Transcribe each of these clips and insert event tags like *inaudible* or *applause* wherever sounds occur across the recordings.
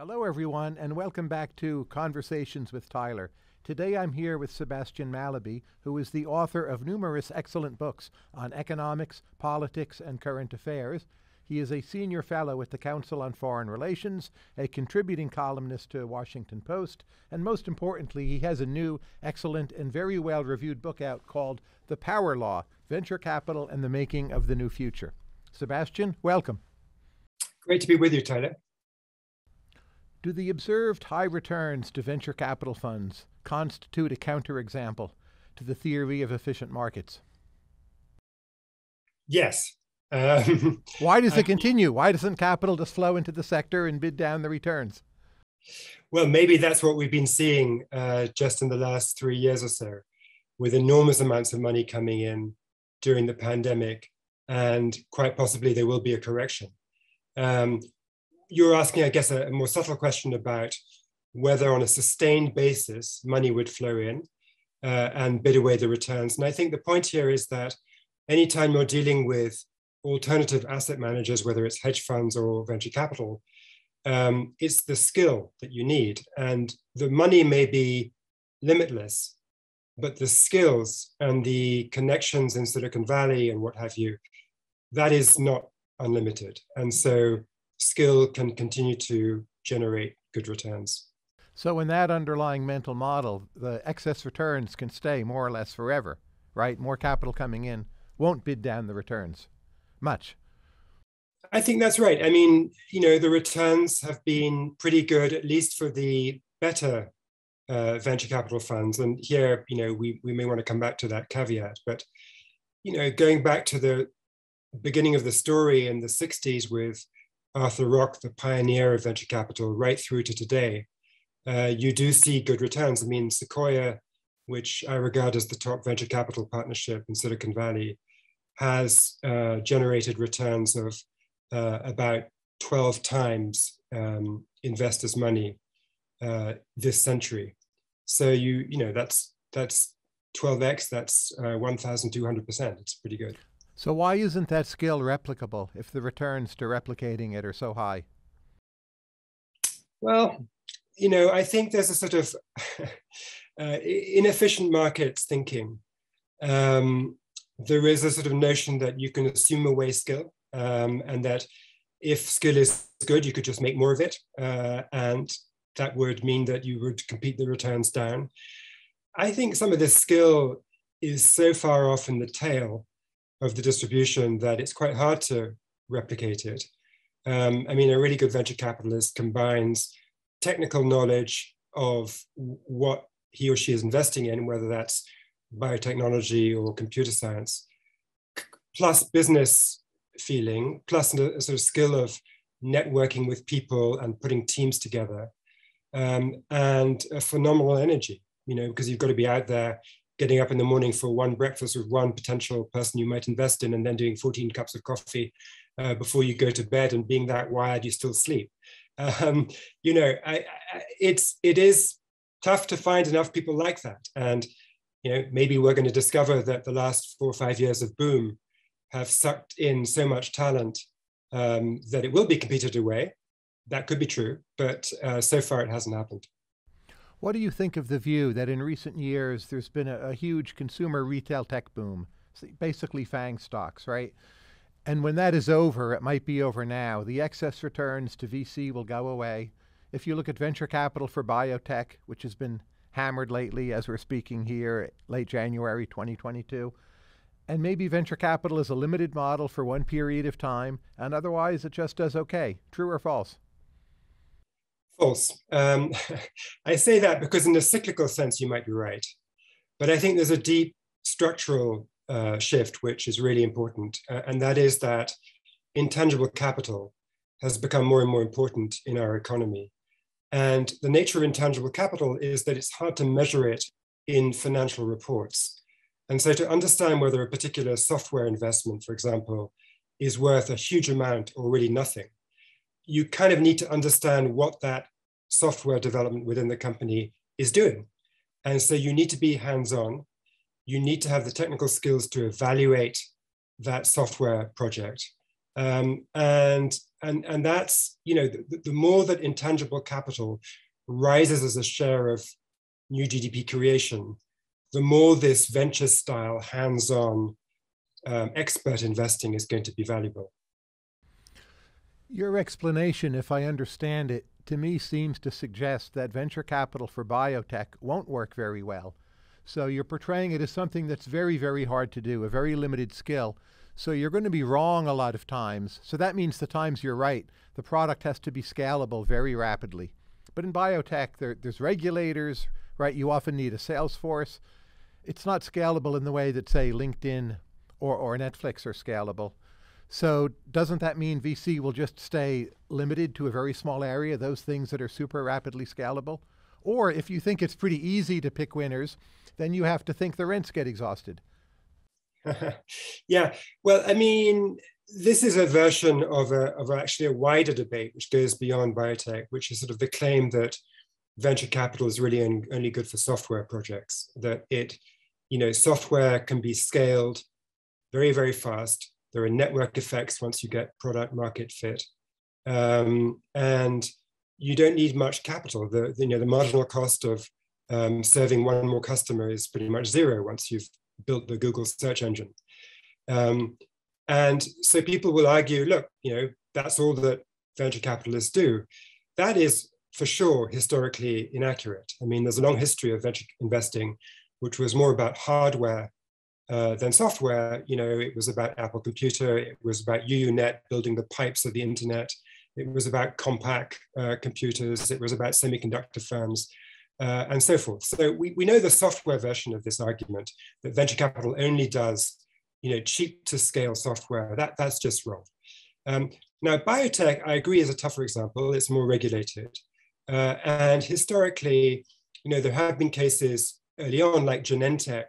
Hello, everyone, and welcome back to Conversations with Tyler. Today I'm here with Sebastian Mallaby, who is the author of numerous excellent books on economics, politics, and current affairs. He is a senior fellow at the Council on Foreign Relations, a contributing columnist to Washington Post, and most importantly, he has a new, excellent, and very well reviewed book out called The Power Law Venture Capital and the Making of the New Future. Sebastian, welcome. Great to be with you, Tyler. Do the observed high returns to venture capital funds constitute a counterexample to the theory of efficient markets? Yes. Um, *laughs* Why does it continue? Why doesn't capital just flow into the sector and bid down the returns? Well, maybe that's what we've been seeing uh, just in the last three years or so, with enormous amounts of money coming in during the pandemic, and quite possibly there will be a correction. Um, you're asking, I guess, a, a, more subtle question about whether on a sustained basis money would flow in uh, and bid away the returns. And I think the point here is that anytime you're dealing with alternative asset managers, whether it's hedge funds or venture capital, um, it's the skill that you need. And the money may be limitless, but the skills and the connections in Silicon Valley and what have you, that is not unlimited. And so skill can continue to generate good returns. So, in that underlying mental model, the excess returns can stay more or less forever, right? More capital coming in won't bid down the returns much. I think that's right. I mean, you know, the returns have been pretty good, at least for the better uh, venture capital funds. And here, you know, we, we may want to come back to that caveat. But, you know, going back to the beginning of the story in the 60s with Arthur Rock, the pioneer of venture capital, right through to today, uh, you do see good returns. I mean, Sequoia, which I regard as the top venture capital partnership in Silicon Valley, has uh, generated returns of uh, about 12 times um, investors' money uh, this century. So you you know that's that's 12x. That's 1,200 percent. It's pretty good. So why isn't that skill replicable if the returns to replicating it are so high? Well, you know, I think there's a sort of *laughs* uh, inefficient markets thinking. Um, there is a sort of notion that you can assume away skill um, and that if skill is good, you could just make more of it. Uh, and that would mean that you would compete the returns down. I think some of this skill is so far off in the tail of the distribution that it's quite hard to replicate it. Um, I mean, a really good venture capitalist combines technical knowledge of what he or she is investing in, whether that's biotechnology or computer science, plus business feeling, plus a, sort of skill of networking with people and putting teams together, um, and a phenomenal energy, you know, because you've got to be out there getting up in the morning for one breakfast with one potential person you might invest in and then doing 14 cups of coffee uh, before you go to bed and being that wired you still sleep. *laughs* Um, you know I, I, it's it is tough to find enough people like that. And you know maybe we're going to discover that the last four or five years of boom have sucked in so much talent um, that it will be competed away. That could be true but uh, so far it hasn't happened what do you think of the view that in recent years there's been a, a huge consumer retail tech boom, basically FANG stocks, right? And when that is over, it might be over now, the excess returns to VC will go away. If you look at venture capital for biotech, which has been hammered lately as we're speaking here, late January 2022, and maybe venture capital is a limited model for one period of time, and otherwise it just does okay. True or false? False. Um, *laughs* I say that because, in a cyclical sense, you might be right. But I think there's a deep structural uh, shift which is really important, uh, and that is that intangible capital has become more and more important in our economy. And the nature of intangible capital is that it's hard to measure it in financial reports. And so, to understand whether a particular software investment, for example, is worth a huge amount or really nothing, you kind of need to understand what that software development within the company is doing. And so you need to be hands on. You need to have the technical skills to evaluate that software project. Um, and, and, and that's, you know, the, the more that intangible capital rises as a share of new GDP creation, the more this venture style hands-on um, expert investing is going to be valuable. Your explanation, if I understand it, to me seems to suggest that venture capital for biotech won't work very well. So you're portraying it as something that's very, very hard to do, a very limited skill. So you're going to be wrong a lot of times. So that means the times you're right, the product has to be scalable very rapidly. But in biotech, there, there's regulators, right? You often need a sales force. It's not scalable in the way that, say, LinkedIn or, or Netflix are scalable. So doesn't that mean VC will just stay limited to a very small area, those things that are super rapidly scalable? Or if you think it's pretty easy to pick winners, then you have to think the rents get exhausted. *laughs* yeah, well, I mean, this is a version of, a, of actually a wider debate which goes beyond biotech, which is sort of the claim that venture capital is really only good for software projects, that it, you know, software can be scaled very, very fast there are network effects once you get product market fit. Um, and you don't need much capital. The, you know, the marginal cost of um, serving one more customer is pretty much zero once you've built the Google search engine. Um, and so people will argue, look, you know, that's all that venture capitalists do. That is for sure historically inaccurate. I mean, there's a long history of venture investing, which was more about hardware uh, than software. You know, it was about Apple Computer, it was about UUNet building the pipes of the internet, it was about Compaq uh, computers, it was about semiconductor firms, uh, and so forth. So we, we know the software version of this argument that venture capital only does, you know, cheap to scale software. That, that's just wrong. Um, now, biotech, I agree, is a tougher example. It's more regulated. Uh, and historically, you know, there have been cases early on, like Genentech,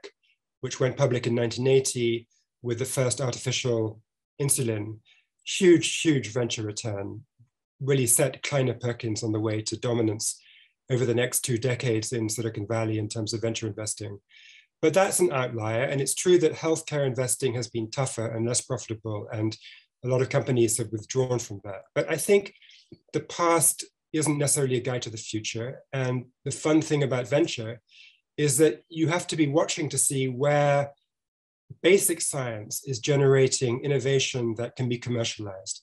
which went public in 1980 with the first artificial insulin. Huge, huge venture return, really set Kleiner Perkins on the way to dominance over the next two decades in Silicon Valley in terms of venture investing. But that's an outlier. And it's true that healthcare investing has been tougher and less profitable. And a lot of companies have withdrawn from that. But I think the past isn't necessarily a guide to the future. And the fun thing about venture is that you have to be watching to see where basic science is generating innovation that can be commercialized.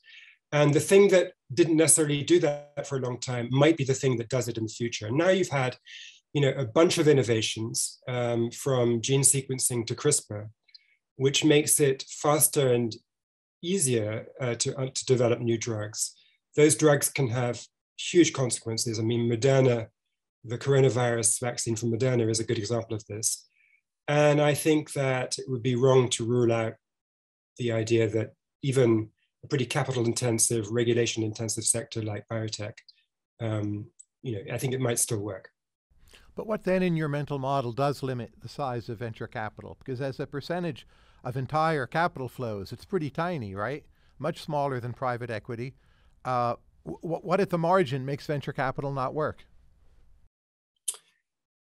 And the thing that didn't necessarily do that for a long time might be the thing that does it in the future. And now you've had, you know, a bunch of innovations um, from gene sequencing to CRISPR, which makes it faster and easier uh, to, uh, to develop new drugs. Those drugs can have huge consequences. I mean, Moderna the coronavirus vaccine from Moderna is a good example of this. And I think that it would be wrong to rule out the idea that even a pretty capital intensive, regulation intensive sector like biotech, um, you know, I think it might still work. But what then in your mental model does limit the size of venture capital? Because as a percentage of entire capital flows, it's pretty tiny, right? Much smaller than private equity. Uh, what at the margin makes venture capital not work?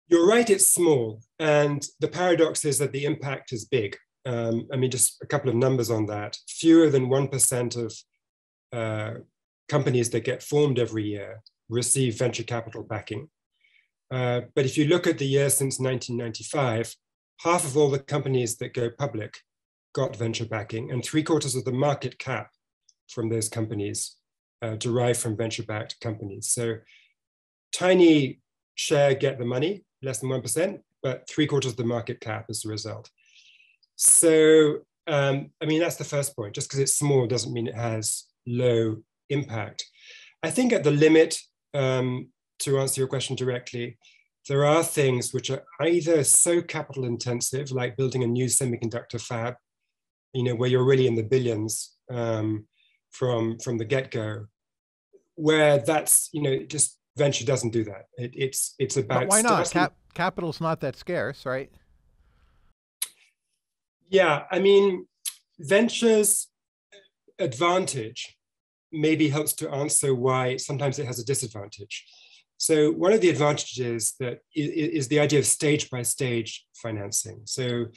You're right, it's small. And the paradox is that the impact is big. Um, I mean, just a couple of numbers on that. Fewer than 1% of uh, companies that get formed every year receive venture capital backing. Uh, but if you look at the year since 1995, half of all the companies that go public got venture backing, and three quarters of the market cap from those companies uh, derive from venture backed companies. So tiny share get the money, less than 1%, but three quarters of the market cap as a result. So, um, I mean, that's the first point. Just because it's small doesn't mean it has low impact. I think at the limit, um, to answer your question directly, there are things which are either so capital intensive, like building a new semiconductor fab, you know, where you're really in the billions um, from, from the get-go, where that's, you know, just venture doesn't do that. It, it's it's about but why not? Cap- capital's not that scarce, right? Yeah, I mean, venture's advantage maybe helps to answer why sometimes it has a disadvantage. So one of the advantages that is, is the idea of stage by stage financing. So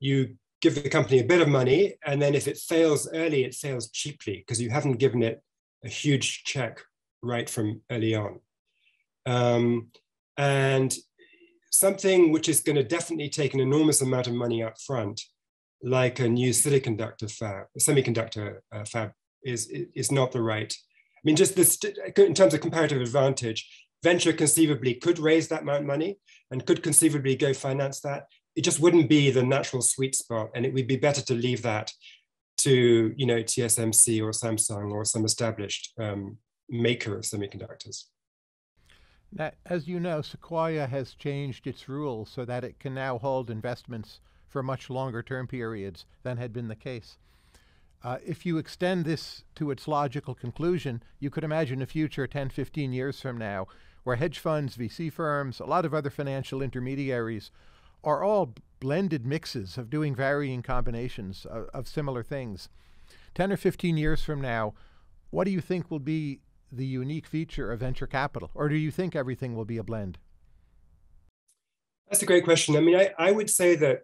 you give the company a bit of money, and then if it fails early, it fails cheaply because you haven't given it a huge check right from early on. Um, and something which is going to definitely take an enormous amount of money up front, like a new semiconductor fab, semiconductor uh, fab, is, is not the right. I mean, just this in terms of comparative advantage, venture conceivably could raise that amount of money and could conceivably go finance that. It just wouldn't be the natural sweet spot, and it would be better to leave that to you know TSMC or Samsung or some established um, maker of semiconductors. Now, as you know, Sequoia has changed its rules so that it can now hold investments for much longer term periods than had been the case. Uh, if you extend this to its logical conclusion, you could imagine a future 10, 15 years from now where hedge funds, VC firms, a lot of other financial intermediaries are all blended mixes of doing varying combinations of, of similar things. 10 or 15 years from now, what do you think will be the unique feature of venture capital? Or do you think everything will be a blend? That's a great question. I mean, I, I would say that,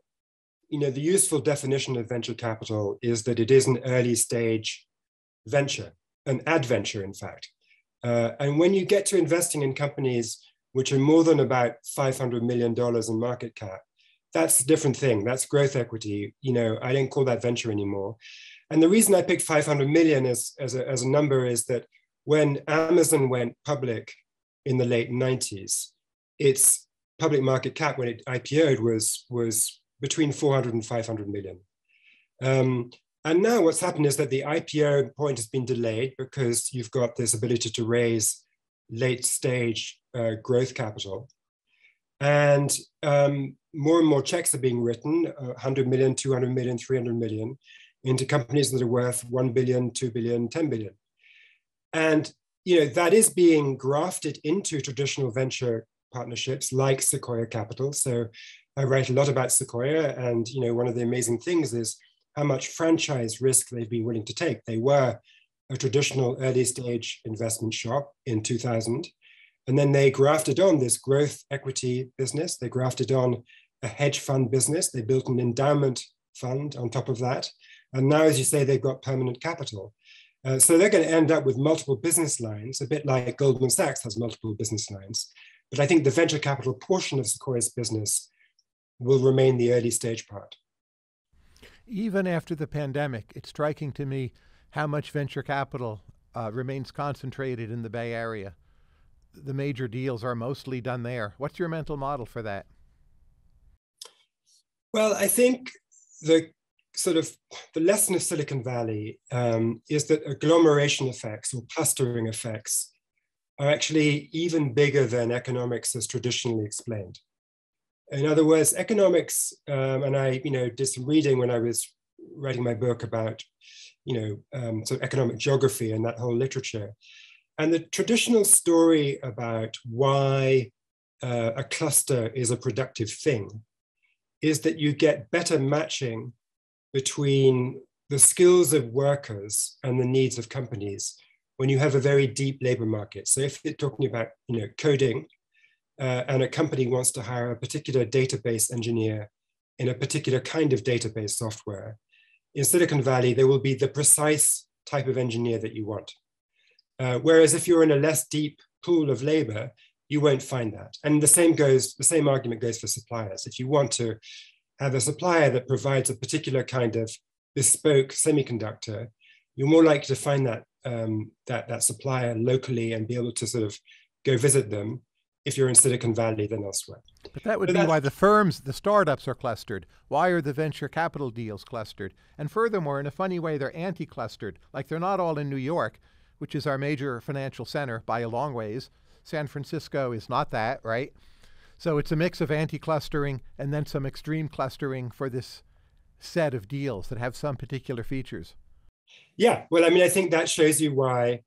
you know, the useful definition of venture capital is that it is an early stage venture, an adventure, in fact. Uh, and when you get to investing in companies which are more than about $500 million in market cap, that's a different thing. That's growth equity. You know, I don't call that venture anymore. And the reason I picked 500 million as, as, a, as a number is that when Amazon went public in the late 90s, its public market cap when it IPO'd was, was between 400 and 500 million. Um, and now what's happened is that the IPO point has been delayed because you've got this ability to raise late stage uh, growth capital. And um, more and more checks are being written, uh, 100 million, 200 million, 300 million, into companies that are worth 1 billion, 2 billion, 10 billion. And you know that is being grafted into traditional venture partnerships like Sequoia Capital. So I write a lot about Sequoia, and you know one of the amazing things is how much franchise risk they've been willing to take. They were a traditional early stage investment shop in 2000. And then they grafted on this growth equity business. They grafted on a hedge fund business. They built an endowment fund on top of that. And now, as you say, they've got permanent capital. Uh, so they're going to end up with multiple business lines, a bit like Goldman Sachs has multiple business lines. But I think the venture capital portion of Sequoia's business will remain the early stage part. Even after the pandemic, it's striking to me how much venture capital uh, remains concentrated in the Bay Area. The major deals are mostly done there. What's your mental model for that? Well, I think the sort of the lesson of Silicon Valley um, is that agglomeration effects or clustering effects are actually even bigger than economics has traditionally explained. In other words, economics, um, and I, you know, did some reading when I was writing my book about, you know, um, sort of economic geography and that whole literature. And the traditional story about why uh, a cluster is a productive thing is that you get better matching between the skills of workers and the needs of companies when you have a very deep labor market. So if you're talking about you know coding, uh, and a company wants to hire a particular database engineer in a particular kind of database software, in Silicon Valley there will be the precise type of engineer that you want. Uh, whereas if you're in a less deep pool of labor, you won't find that. And the same goes, the same argument goes for suppliers. If you want to have a supplier that provides a particular kind of bespoke semiconductor, you're more likely to find that, um, that, that supplier locally and be able to sort of go visit them if you're in Silicon Valley than elsewhere. But that would but be why the firms, the startups are clustered. Why are the venture capital deals clustered? And furthermore, in a funny way, they're anti clustered. Like they're not all in New York, which is our major financial center by a long ways. San Francisco is not that, right? So it's a mix of anti-clustering and then some extreme clustering for this set of deals that have some particular features. Yeah, well, I mean, I think that shows you why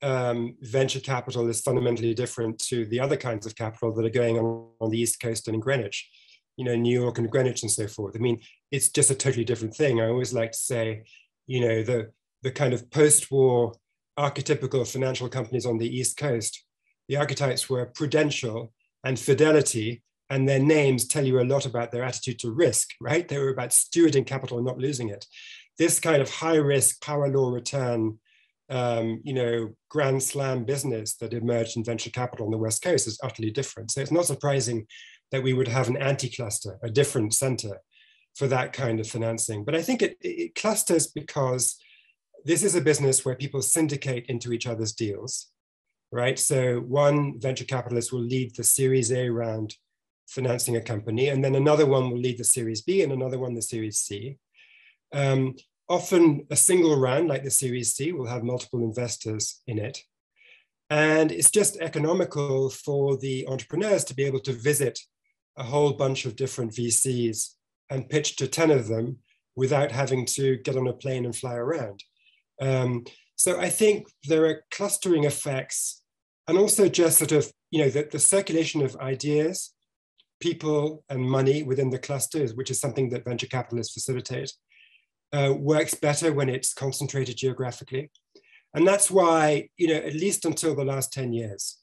um, venture capital is fundamentally different to the other kinds of capital that are going on on the East Coast and in Greenwich, you know, New York and Greenwich and so forth. I mean, it's just a totally different thing. I always like to say, you know, the the kind of post-war archetypical financial companies on the East Coast, the archetypes were Prudential and Fidelity and their names tell you a lot about their attitude to risk, right? They were about stewarding capital and not losing it. This kind of high risk power law return, um, you know, grand slam business that emerged in venture capital on the West Coast is utterly different. So it's not surprising that we would have an anti-cluster, a different center for that kind of financing. But I think it, it clusters because this is a business where people syndicate into each other's deals, right? So one venture capitalist will lead the Series A round financing a company, and then another one will lead the Series B, and another one the Series C. Um, often a single round like the Series C will have multiple investors in it. And it's just economical for the entrepreneurs to be able to visit a whole bunch of different VCs and pitch to 10 of them without having to get on a plane and fly around. Um, so I think there are clustering effects and also just sort of, you know, the, the circulation of ideas, people and money within the clusters, which is something that venture capitalists facilitate, uh, works better when it's concentrated geographically. And that's why, you know, at least until the last 10 years,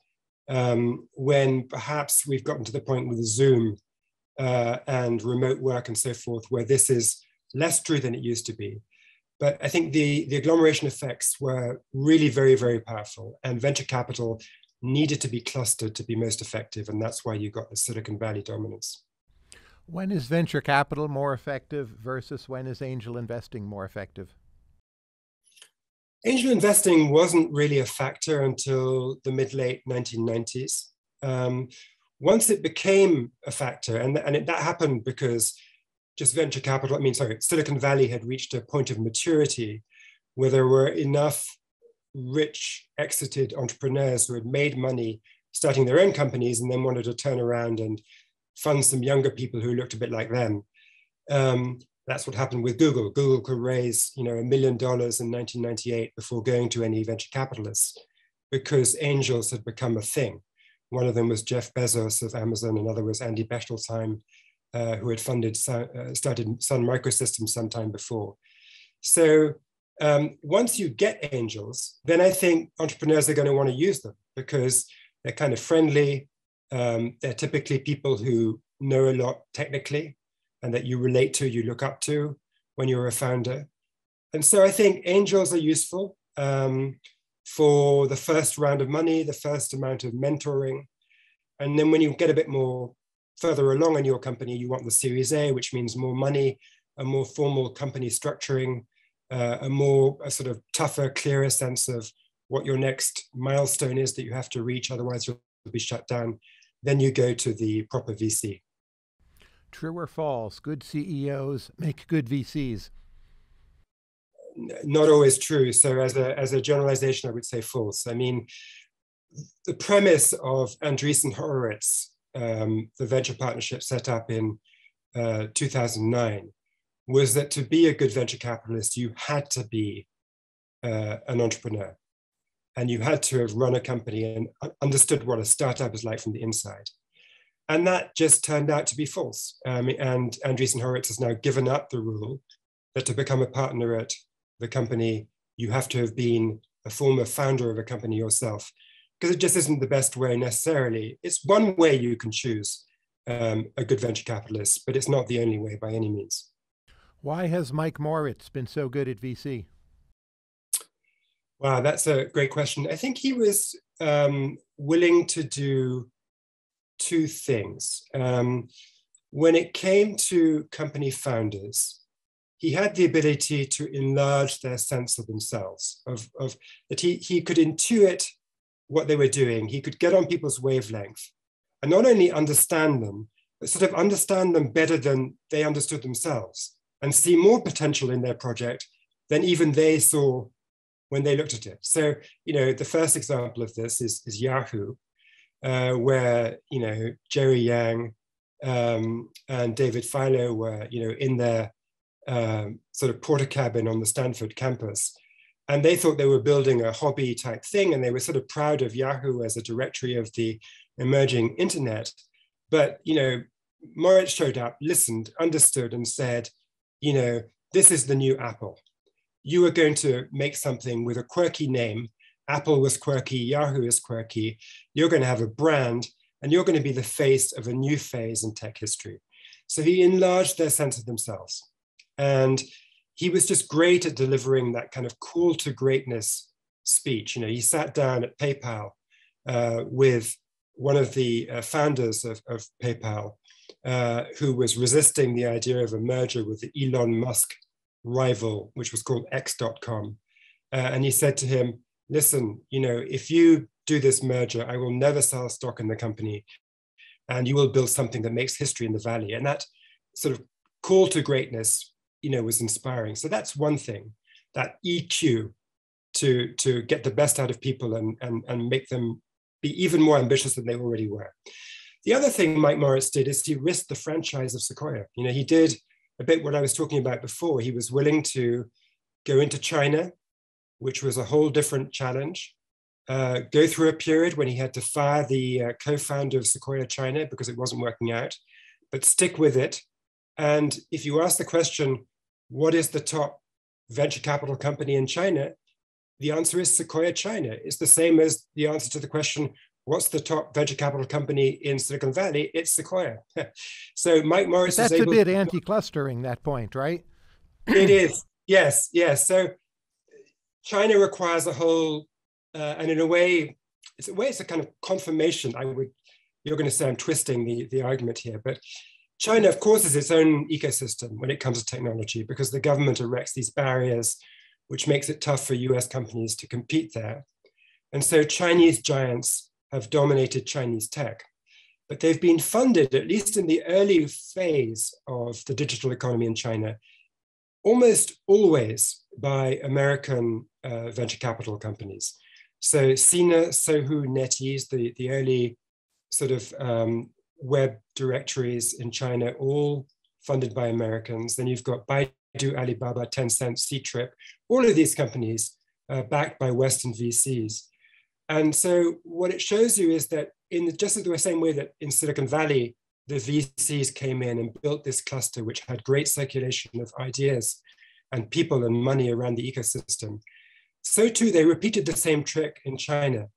um, when perhaps we've gotten to the point with Zoom uh, and remote work and so forth, where this is less true than it used to be. But I think the, the agglomeration effects were really very, very powerful. And venture capital needed to be clustered to be most effective. And that's why you got the Silicon Valley dominance. When is venture capital more effective versus when is angel investing more effective? Angel investing wasn't really a factor until the mid late 1990s. Um, once it became a factor, and, and it, that happened because just venture capital, I mean, sorry, Silicon Valley had reached a point of maturity where there were enough rich, exited entrepreneurs who had made money starting their own companies and then wanted to turn around and fund some younger people who looked a bit like them. Um, that's what happened with Google. Google could raise, you know, a million dollars in 1998 before going to any venture capitalists because angels had become a thing. One of them was Jeff Bezos of Amazon, another was Andy Bechtolsheim, uh, who had funded, uh, started Sun Microsystems sometime before. So um, once you get angels, then I think entrepreneurs are going to want to use them because they're kind of friendly. Um, they're typically people who know a lot technically and that you relate to, you look up to when you're a founder. And so I think angels are useful um, for the first round of money, the first amount of mentoring. And then when you get a bit more further along in your company, you want the Series A, which means more money, a more formal company structuring, uh, a more a sort of tougher, clearer sense of what your next milestone is that you have to reach, otherwise you'll be shut down. Then you go to the proper VC. True or false? Good CEOs make good VCs. Not always true. So, as a, as a generalization, I would say false. I mean, the premise of Andreessen Horowitz, um, the venture partnership set up in uh, 2009, was that to be a good venture capitalist, you had to be uh, an entrepreneur and you had to have run a company and understood what a startup is like from the inside. And that just turned out to be false. Um, and Andreessen Horowitz has now given up the rule that to become a partner at the company, you have to have been a former founder of a company yourself, because it just isn't the best way necessarily. It's one way you can choose um, a good venture capitalist, but it's not the only way by any means. Why has Mike Moritz been so good at VC? Wow, that's a great question. I think he was um, willing to do two things. Um, when it came to company founders, he had the ability to enlarge their sense of themselves, of, of that he, he could intuit what they were doing. He could get on people's wavelength and not only understand them, but sort of understand them better than they understood themselves and see more potential in their project than even they saw when they looked at it. So, you know, the first example of this is, is Yahoo, uh, where you know Jerry Yang um, and David Filo were you know in their um, sort of porter cabin on the Stanford campus, and they thought they were building a hobby type thing, and they were sort of proud of Yahoo as a directory of the emerging internet. But you know, Moritz showed up, listened, understood, and said, you know, this is the new Apple. You are going to make something with a quirky name Apple was quirky, Yahoo is quirky. You're going to have a brand and you're going to be the face of a new phase in tech history. So he enlarged their sense of themselves. And he was just great at delivering that kind of call to greatness speech. You know, he sat down at PayPal uh, with one of the uh, founders of, of PayPal, uh, who was resisting the idea of a merger with the Elon Musk rival, which was called X.com. Uh, and he said to him, listen, you know, if you do this merger, I will never sell stock in the company and you will build something that makes history in the Valley. And that sort of call to greatness, you know, was inspiring. So that's one thing, that EQ to, to get the best out of people and, and, and make them be even more ambitious than they already were. The other thing Mike Moritz did is he risked the franchise of Sequoia. You know, he did a bit what I was talking about before. He was willing to go into China, which was a whole different challenge, uh, go through a period when he had to fire the uh, co-founder of Sequoia China because it wasn't working out, but stick with it. And if you ask the question, what is the top venture capital company in China? The answer is Sequoia China. It's the same as the answer to the question, what's the top venture capital company in Silicon Valley? It's Sequoia. *laughs* so Mike Moritz but that's a bit anti-clustering that point, right? it is. Yes, yes. So China requires a whole, uh, and in a way, it's a way it's a kind of confirmation. I would, you're going to say I'm twisting the, the argument here, but China, of course, is its own ecosystem when it comes to technology because the government erects these barriers, which makes it tough for US companies to compete there. And so Chinese giants have dominated Chinese tech. But they've been funded, at least in the early phase of the digital economy in China, almost always by American uh, venture capital companies. So Sina, Sohu, NetEase, the, the early sort of um, web directories in China, all funded by Americans. Then you've got Baidu, Alibaba, Tencent, Ctrip, all of these companies uh, backed by Western VCs. And so what it shows you is that in the, just the same way that in Silicon Valley, the VCs came in and built this cluster, which had great circulation of ideas and people and money around the ecosystem. So too, they repeated the same trick in China.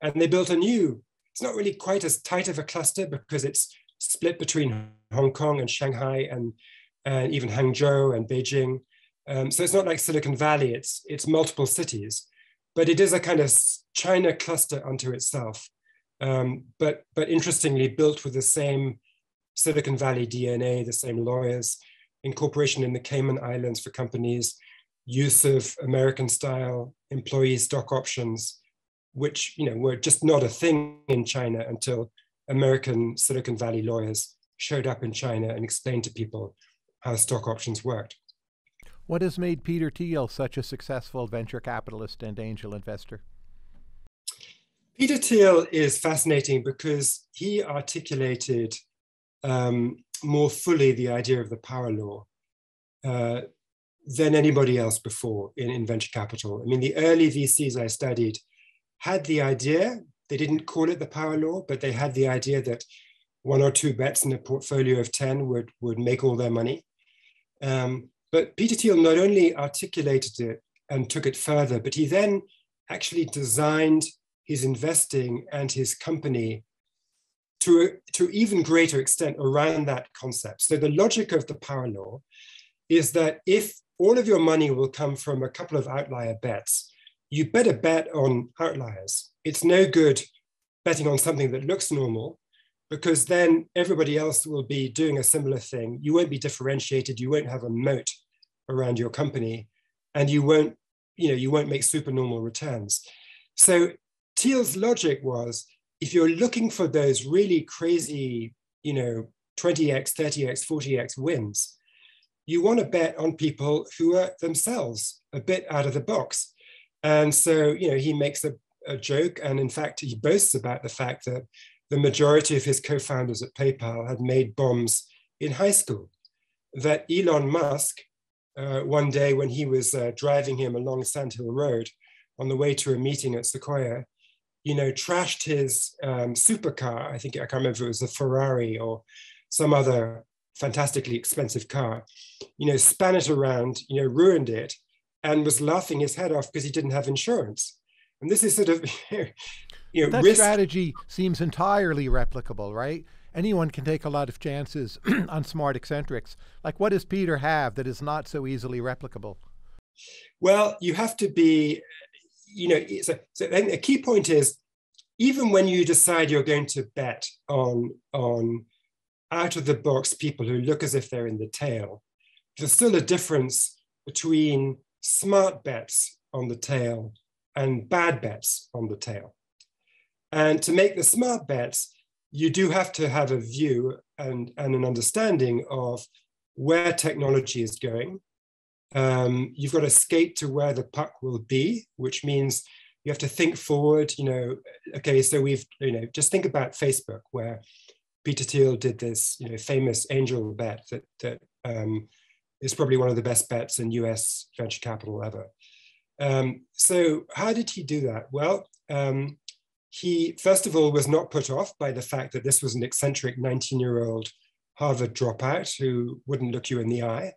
And they built a new, it's not really quite as tight of a cluster because it's split between Hong Kong and Shanghai and, and even Hangzhou and Beijing. Um, so it's not like Silicon Valley, it's, it's multiple cities but it is a kind of China cluster unto itself. Um, but, but interestingly, built with the same Silicon Valley DNA, the same lawyers, incorporation in the Cayman Islands for companies, use of American style employee stock options, which you know were just not a thing in China until American Silicon Valley lawyers showed up in China and explained to people how stock options worked. What has made Peter Thiel such a successful venture capitalist and angel investor? Peter Thiel is fascinating because he articulated um, more fully the idea of the power law uh, than anybody else before in, in venture capital. I mean, the early VCs I studied had the idea, they didn't call it the power law, but they had the idea that one or two bets in a portfolio of 10 would, would make all their money. Um, but Peter Thiel not only articulated it and took it further, but he then actually designed his investing and his company to, a, to even greater extent around that concept. So the logic of the power law is that if all of your money will come from a couple of outlier bets, you better bet on outliers. It's no good betting on something that looks normal because then everybody else will be doing a similar thing. You won't be differentiated. You won't have a moat around your company, and you won't, you know, you won't make supernormal returns. So Thiel's logic was, if you're looking for those really crazy, you know, 20x, 30x, 40x wins, you want to bet on people who are themselves a bit out of the box. And so, you know, he makes a, a joke, and in fact, he boasts about the fact that the majority of his co-founders at PayPal had made bombs in high school. That Elon Musk, uh, one day when he was uh, driving him along Sand Hill Road on the way to a meeting at Sequoia, you know, trashed his um, supercar. I think I can't remember if it was a Ferrari or some other fantastically expensive car. You know, span it around, you know, ruined it, and was laughing his head off because he didn't have insurance. And this is sort of *laughs* you know, that risk... strategy seems entirely replicable, right? Anyone can take a lot of chances *clears throat* on smart eccentrics. Like, what does Peter have that is not so easily replicable? Well, you have to be, you know, so, so a key point is even when you decide you're going to bet on on out of the box people who look as if they're in the tail, there's still a difference between smart bets on the tail and bad bets on the tail. And to make the smart bets, you do have to have a view and, and an understanding of where technology is going. Um, you've got to skate to where the puck will be, which means you have to think forward. You know, okay, so we've, you know, just think about Facebook, where Peter Thiel did this, you know, famous angel bet that that um, is probably one of the best bets in US venture capital ever. Um, so how did he do that? Well, um, he first of all was not put off by the fact that this was an eccentric 19-year-old Harvard dropout who wouldn't look you in the eye.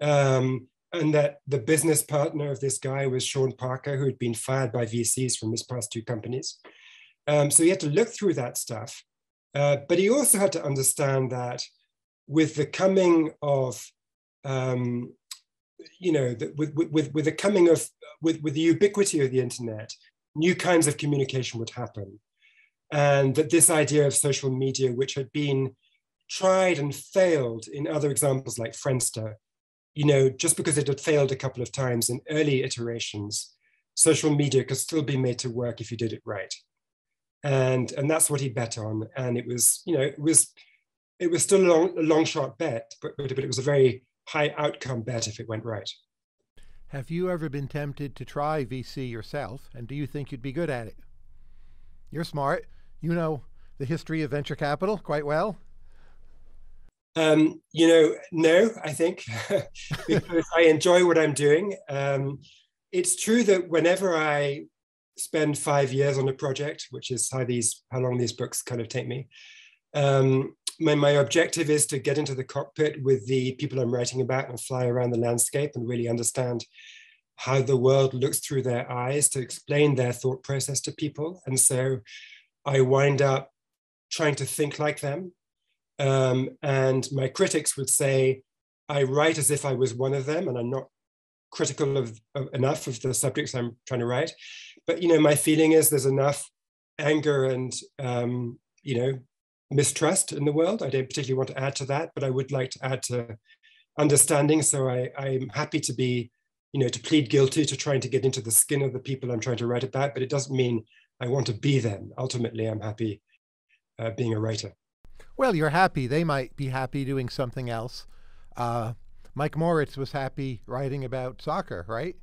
Um, and that the business partner of this guy was Sean Parker, who had been fired by VCs from his past two companies. Um, so he had to look through that stuff. Uh, but he also had to understand that with the coming of um, you know, with, with, with the coming of, with, with the ubiquity of the internet, new kinds of communication would happen. And that this idea of social media, which had been tried and failed in other examples like Friendster, you know, just because it had failed a couple of times in early iterations, social media could still be made to work if you did it right. And, and that's what he bet on. And it was, you know, it was, it was still a long, a long shot bet, but, but it was a very high outcome bet if it went right. Have you ever been tempted to try VC yourself, and do you think you'd be good at it? You're smart. You know the history of venture capital quite well. Um, you know, no, I think *laughs* because I enjoy what I'm doing. Um, it's true that whenever I spend five years on a project, which is how these how long these books kind of take me, um, my, my objective is to get into the cockpit with the people I'm writing about and fly around the landscape and really understand how the world looks through their eyes to explain their thought process to people. And so I wind up trying to think like them. Um, and my critics would say, I write as if I was one of them, and I'm not critical of, of, enough of the subjects I'm trying to write. But you know, my feeling is there's enough anger and um, you know mistrust in the world. I don't particularly want to add to that, but I would like to add to understanding. So I, I'm happy to be, you know, to plead guilty to trying to get into the skin of the people I'm trying to write about, but it doesn't mean I want to be them. Ultimately, I'm happy uh, being a writer. Well, you're happy. They might be happy doing something else. Uh, Mike Moritz was happy writing about soccer, right?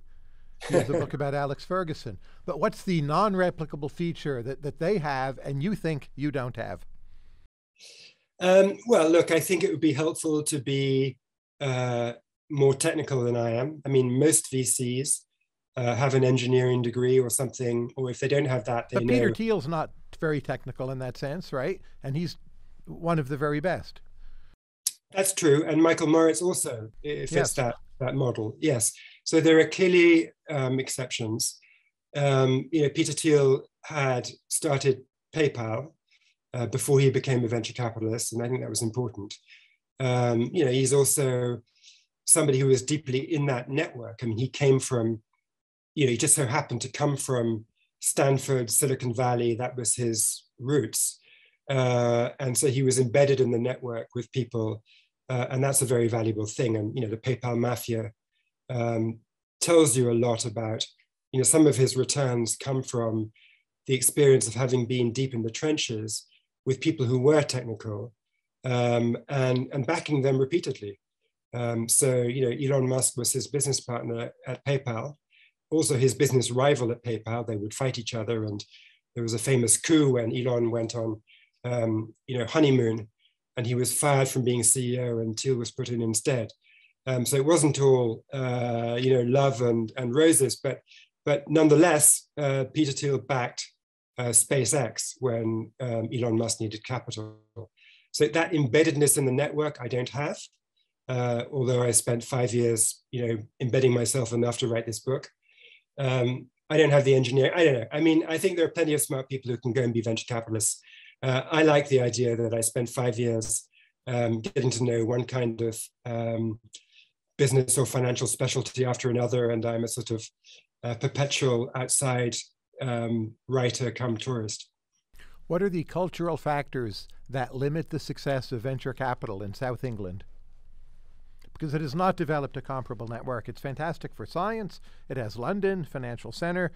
He has a book about *laughs* Alex Ferguson. But what's the non replicable feature that, that they have and you think you don't have? Um, well, look, I think it would be helpful to be uh, more technical than I am. I mean, most VCs uh, have an engineering degree or something, or if they don't have that, they but know. Peter Thiel's not very technical in that sense, right? And he's one of the very best. That's true, and Michael Moritz also fits yes. that that model. Yes, so there are clearly um, exceptions. Um, you know, Peter Thiel had started PayPal uh, before he became a venture capitalist, and I think that was important. Um, you know, he's also somebody who was deeply in that network. I mean, he came from, you know, he just so happened to come from Stanford, Silicon Valley. That was his roots, uh, and so he was embedded in the network with people, uh, and that's a very valuable thing. And you know, the PayPal mafia um, tells you a lot about. You know, some of his returns come from the experience of having been deep in the trenches with people who were technical um, and, and backing them repeatedly. Um, so, you know, Elon Musk was his business partner at PayPal, also his business rival at PayPal. They would fight each other. And there was a famous coup when Elon went on, um, you know, honeymoon and he was fired from being CEO and Thiel was put in instead. Um, so it wasn't all, uh, you know, love and, and roses, but, but nonetheless, uh, Peter Thiel backed uh, SpaceX when um, Elon Musk needed capital. So that embeddedness in the network, I don't have. Uh, although I spent five years, you know, embedding myself enough to write this book. Um, I don't have the engineering. I don't know. I mean, I think there are plenty of smart people who can go and be venture capitalists. Uh, I like the idea that I spent five years um, getting to know one kind of um, business or financial specialty after another, and I'm a sort of uh, perpetual outside um, writer come tourist. What are the cultural factors that limit the success of venture capital in South England? Because it has not developed a comparable network. It's fantastic for science. It has London, financial center,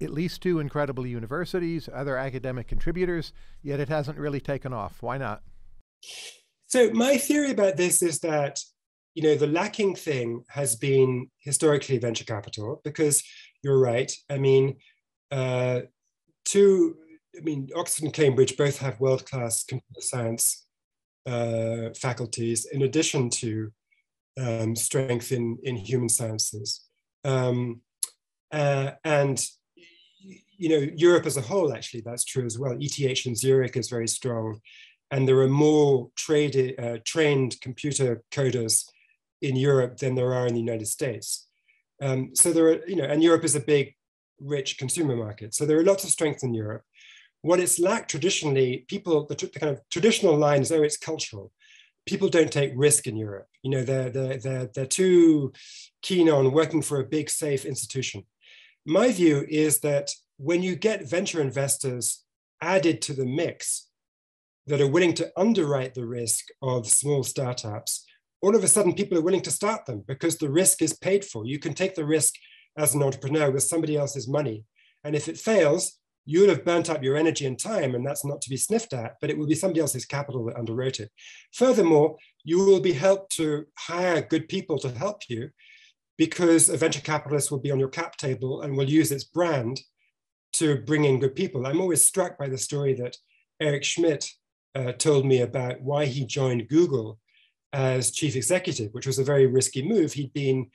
at least two incredible universities, other academic contributors, yet it hasn't really taken off. Why not? So my theory about this is that you know the lacking thing has been historically venture capital because you're right. I mean, uh, two. I mean, Oxford and Cambridge both have world-class computer science uh, faculties, in addition to um, strength in in human sciences. Um, uh, and you know, Europe as a whole, actually, that's true as well. ETH in Zurich is very strong and there are more uh, trained computer coders in Europe than there are in the United States. Um, so there are, you know, and Europe is a big, rich consumer market. So there are lots of strengths in Europe. What it's lacked traditionally, people, the, the kind of traditional line is, oh, it's cultural. People don't take risk in Europe. You know, they're, they're, they're, they're too keen on working for a big, safe institution. My view is that when you get venture investors added to the mix, that are willing to underwrite the risk of small startups, all of a sudden people are willing to start them because the risk is paid for. You can take the risk as an entrepreneur with somebody else's money. And if it fails, you'll have burnt up your energy and time, and that's not to be sniffed at, but it will be somebody else's capital that underwrote it. Furthermore, you will be helped to hire good people to help you because a venture capitalist will be on your cap table and will use its brand to bring in good people. I'm always struck by the story that Eric Schmidt uh, told me about why he joined Google as chief executive, which was a very risky move. He'd been,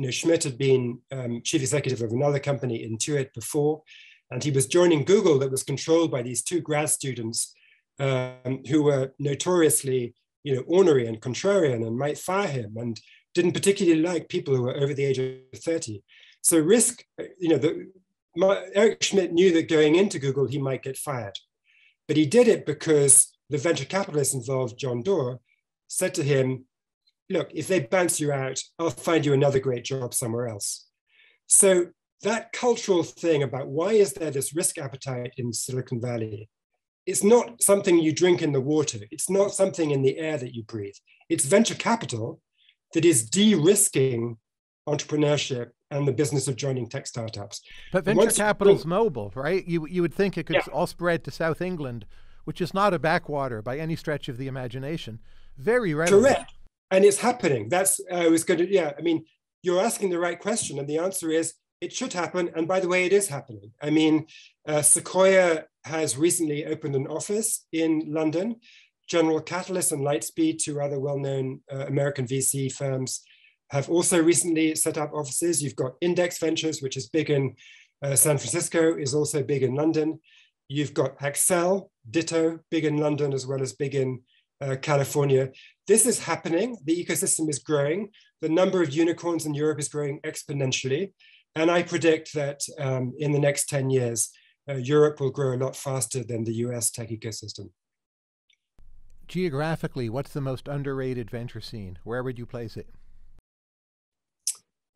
you know, Schmidt had been um, chief executive of another company, Intuit, before, and he was joining Google that was controlled by these two grad students um, who were notoriously, you know, ornery and contrarian and might fire him and didn't particularly like people who were over the age of 30. So risk, you know, the, my, Eric Schmidt knew that going into Google, he might get fired. But he did it because the venture capitalist involved, John Doerr, said to him, Look, if they bounce you out, I'll find you another great job somewhere else. So that cultural thing about why is there this risk appetite in Silicon Valley? It's not something you drink in the water. It's not something in the air that you breathe. It's venture capital that is de-risking entrepreneurship and the business of joining tech startups. But venture capital's mobile, right? You you would think it could yeah. all spread to South England which is not a backwater by any stretch of the imagination, very readily. Correct. And it's happening. That's, I was going to, yeah, I mean, you're asking the right question. And the answer is it should happen. And by the way, it is happening. I mean, uh, Sequoia has recently opened an office in London. General Catalyst and Lightspeed, two other well known uh, American VC firms, have also recently set up offices. You've got Index Ventures, which is big in uh, San Francisco, is also big in London. You've got Accel, ditto, big in London as well as big in uh, California. This is happening. The ecosystem is growing. The number of unicorns in Europe is growing exponentially. And I predict that um, in the next 10 years, uh, Europe will grow a lot faster than the US tech ecosystem. Geographically, what's the most underrated venture scene? Where would you place it?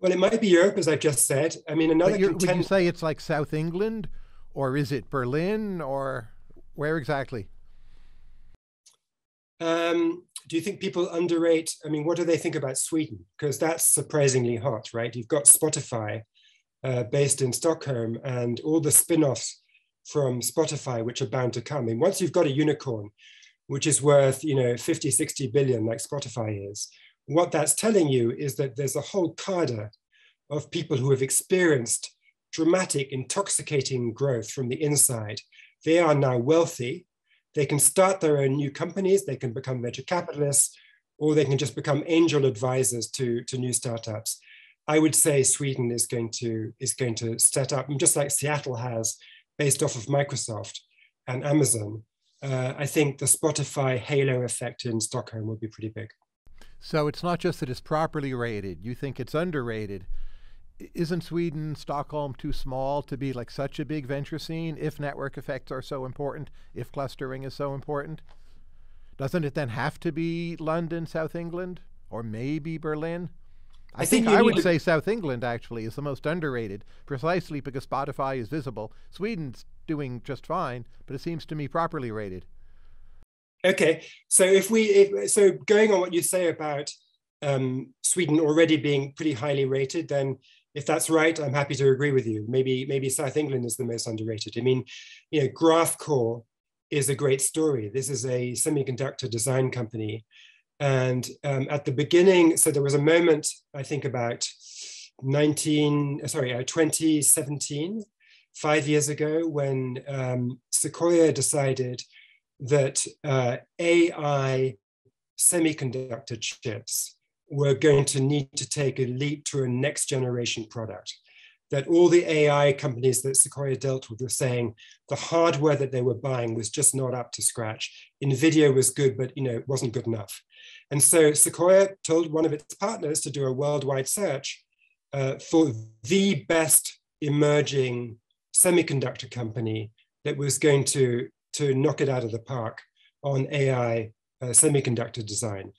Well, it might be Europe, as I've just said. I mean, another. Would you say it's like South England, or is it Berlin, or where exactly? Um, do you think people underrate? I mean, what do they think about Sweden? Because that's surprisingly hot, right? You've got Spotify uh, based in Stockholm and all the spin offs from Spotify, which are bound to come. And once you've got a unicorn, which is worth, you know, 50, 60 billion, like Spotify is, what that's telling you is that there's a whole cadre of people who have experienced dramatic, intoxicating growth from the inside. They are now wealthy. They can start their own new companies. They can become venture capitalists, or they can just become angel advisors to, to new startups. I would say Sweden is going to is going to set up, just like Seattle has, based off of Microsoft and Amazon. Uh, I think the Spotify halo effect in Stockholm will be pretty big. So it's not just that it's properly rated. You think it's underrated isn't Sweden, Stockholm too small to be like such a big venture scene if network effects are so important, if clustering is so important? Doesn't it then have to be London, South England, or maybe Berlin? I, I think, think I would say South England actually is the most underrated, precisely because Spotify is visible. Sweden's doing just fine, but it seems to me properly rated. Okay, so if we, if, so going on what you say about um, Sweden already being pretty highly rated, then if that's right, I'm happy to agree with you. Maybe maybe South England is the most underrated. I mean, you know, Graphcore is a great story. This is a semiconductor design company, and um, at the beginning, so there was a moment I think about 19 sorry uh, 2017, five years ago, when um, Sequoia decided that uh, AI semiconductor chips were going to need to take a leap to a next generation product. That all the AI companies that Sequoia dealt with were saying the hardware that they were buying was just not up to scratch. NVIDIA was good, but you know, it wasn't good enough. And so Sequoia told one of its partners to do a worldwide search uh, for the best emerging semiconductor company that was going to, to knock it out of the park on AI uh, semiconductor design.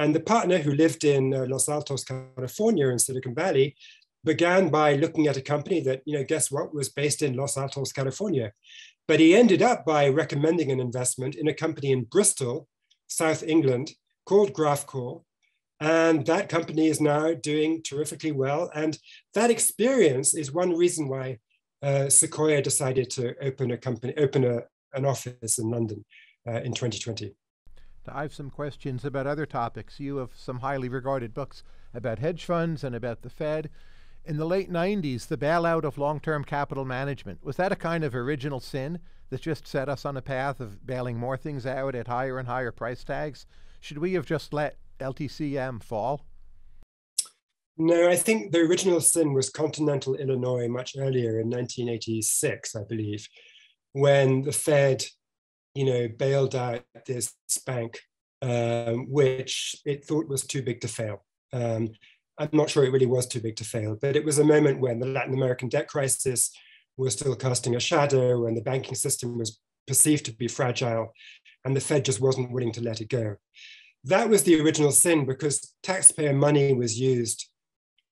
And the partner who lived in uh, Los Altos, California, in Silicon Valley, began by looking at a company that, you know, guess what, was based in Los Altos, California. But he ended up by recommending an investment in a company in Bristol, South England, called Graphcore. And that company is now doing terrifically well. And that experience is one reason why uh, Sequoia decided to open a company, open a, an office in London uh, in 2020. I have some questions about other topics. You have some highly regarded books about hedge funds and about the Fed. In the late 90s, the bailout of long term capital management, was that a kind of original sin that just set us on a path of bailing more things out at higher and higher price tags? Should we have just let LTCM fall? No, I think the original sin was continental Illinois much earlier in 1986, I believe, when the Fed you know, bailed out this bank, um, which it thought was too big to fail. Um, I'm not sure it really was too big to fail, but it was a moment when the Latin American debt crisis was still casting a shadow and the banking system was perceived to be fragile, and the Fed just wasn't willing to let it go. That was the original sin because taxpayer money was used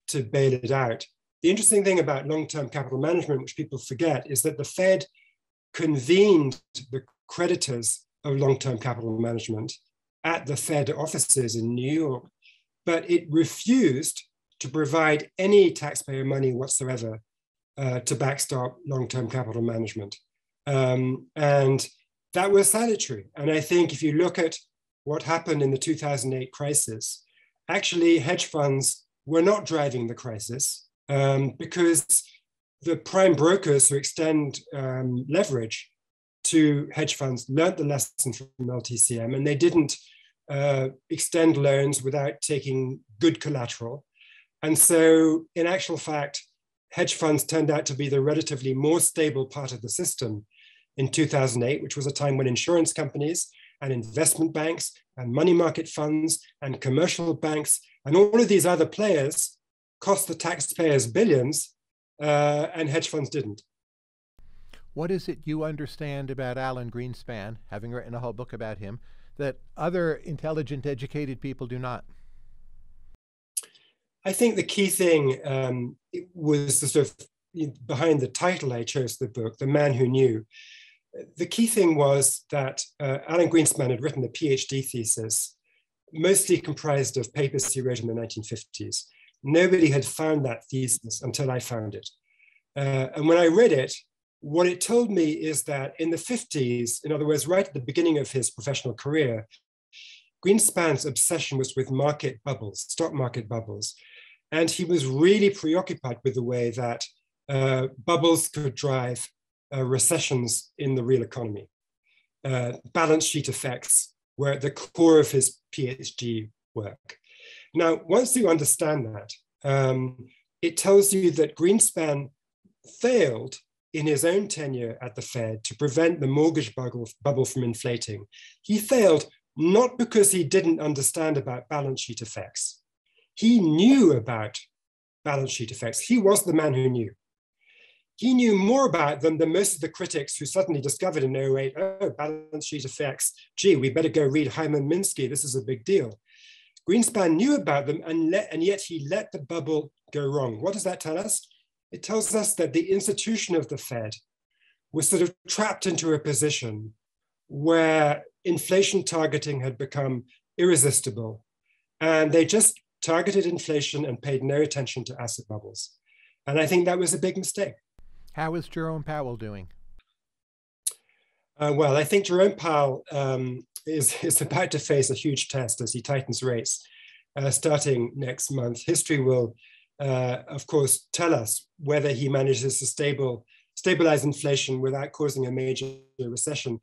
to bail it out. The interesting thing about long term capital management, which people forget, is that the Fed convened the creditors of long-term capital management at the Fed offices in New York, but it refused to provide any taxpayer money whatsoever uh, to backstop long-term capital management. Um, and that was salutary. And I think if you look at what happened in the 2008 crisis, actually hedge funds were not driving the crisis um, because the prime brokers who extend um, leverage to hedge funds learned the lesson from LTCM and they didn't uh, extend loans without taking good collateral. And so, in actual fact, hedge funds turned out to be the relatively more stable part of the system in 2008, which was a time when insurance companies and investment banks and money market funds and commercial banks and all of these other players cost the taxpayers billions uh, and hedge funds didn't. What is it you understand about Alan Greenspan, having written a whole book about him, that other intelligent, educated people do not? I think the key thing um, was the sort of behind the title I chose the book, The Man Who Knew. The key thing was that uh, Alan Greenspan had written a PhD thesis, mostly comprised of papers he wrote in the 1950s. Nobody had found that thesis until I found it. Uh, and when I read it, what it told me is that in the 50s, in other words, right at the beginning of his professional career, Greenspan's obsession was with market bubbles, stock market bubbles. And he was really preoccupied with the way that uh, bubbles could drive uh, recessions in the real economy. Uh, balance sheet effects were at the core of his PhD work. Now, once you understand that, um, it tells you that Greenspan failed in his own tenure at the Fed to prevent the mortgage bubble, from inflating. He failed not because he didn't understand about balance sheet effects. He knew about balance sheet effects. He was the man who knew. He knew more about them than most of the critics who suddenly discovered in 08, oh, balance sheet effects. Gee, we better go read Hyman Minsky. This is a big deal. Greenspan knew about them and, let, and yet he let the bubble go wrong. What does that tell us? It tells us that the institution of the Fed was sort of trapped into a position where inflation targeting had become irresistible. And they just targeted inflation and paid no attention to asset bubbles. And I think that was a big mistake. How is Jerome Powell doing? Uh, well, I think Jerome Powell um, is, *laughs* is about to face a huge test as he tightens rates uh, starting next month. History will, uh, of course, tell us whether he manages to stable, stabilize inflation without causing a major recession.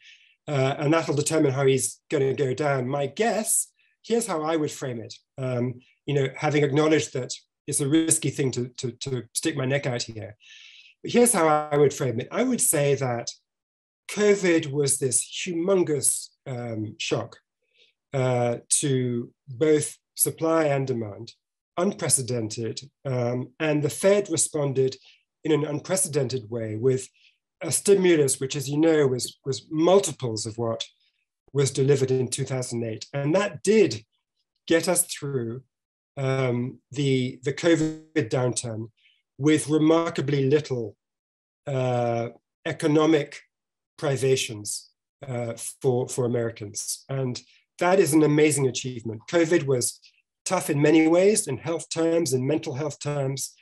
Uh, and that'll determine how he's going to go down. My guess, here's how I would frame it. Um, you know, having acknowledged that it's a risky thing to, to, to stick my neck out here. But here's how I would frame it. I would say that COVID was this humongous um, shock uh, to both supply and demand, unprecedented. Um, and the Fed responded in an unprecedented way with a stimulus, which, as you know, was, was multiples of what was delivered in 2008. And that did get us through um, the, the COVID downturn with remarkably little uh, economic privations uh, for, for Americans. And that is an amazing achievement. COVID was tough in many ways, in health terms, in mental health terms,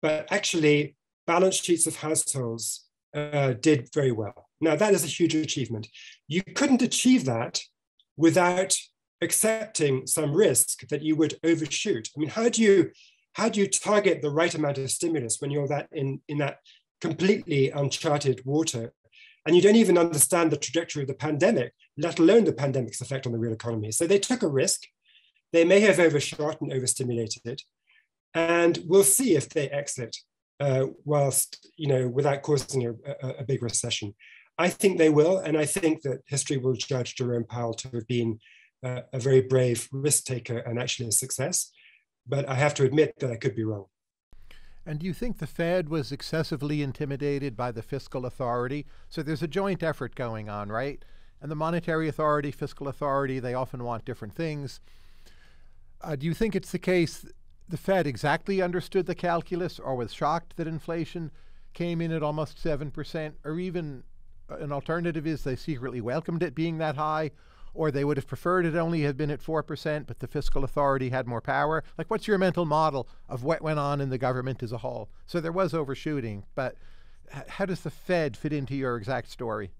but actually, balance sheets of households uh, did very well. Now, that is a huge achievement. You couldn't achieve that without accepting some risk that you would overshoot. I mean, how do you how do you target the right amount of stimulus when you're that in, in that completely uncharted water and you don't even understand the trajectory of the pandemic, let alone the pandemic's effect on the real economy. So they took a risk. They may have overshot and overstimulated it. And we'll see if they exit uh, whilst, you know, without causing a, a, a, big recession. I think they will. And I think that history will judge Jerome Powell to have been uh, a very brave risk taker and actually a success. But I have to admit that I could be wrong. And do you think the Fed was excessively intimidated by the fiscal authority? So there's a joint effort going on, right? And the monetary authority, fiscal authority, they often want different things. Uh, do you think it's the case the Fed exactly understood the calculus or was shocked that inflation came in at almost 7%? Or even uh, an alternative is they secretly welcomed it being that high? or they would have preferred it only had been at 4%, but the fiscal authority had more power? Like, what's your mental model of what went on in the government as a whole? So there was overshooting, but how does the Fed fit into your exact story?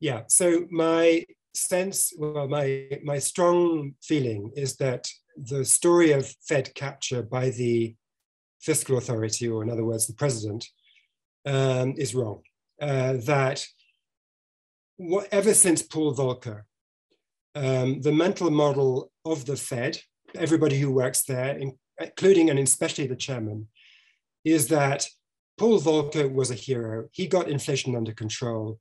Yeah, so my sense, well, my, my strong feeling is that the story of Fed capture by the fiscal authority, or in other words, the president, um, is wrong. Uh, that what, ever since Paul Volcker, um, the mental model of the Fed, everybody who works there, including and especially the chairman, is that Paul Volcker was a hero. He got inflation under control.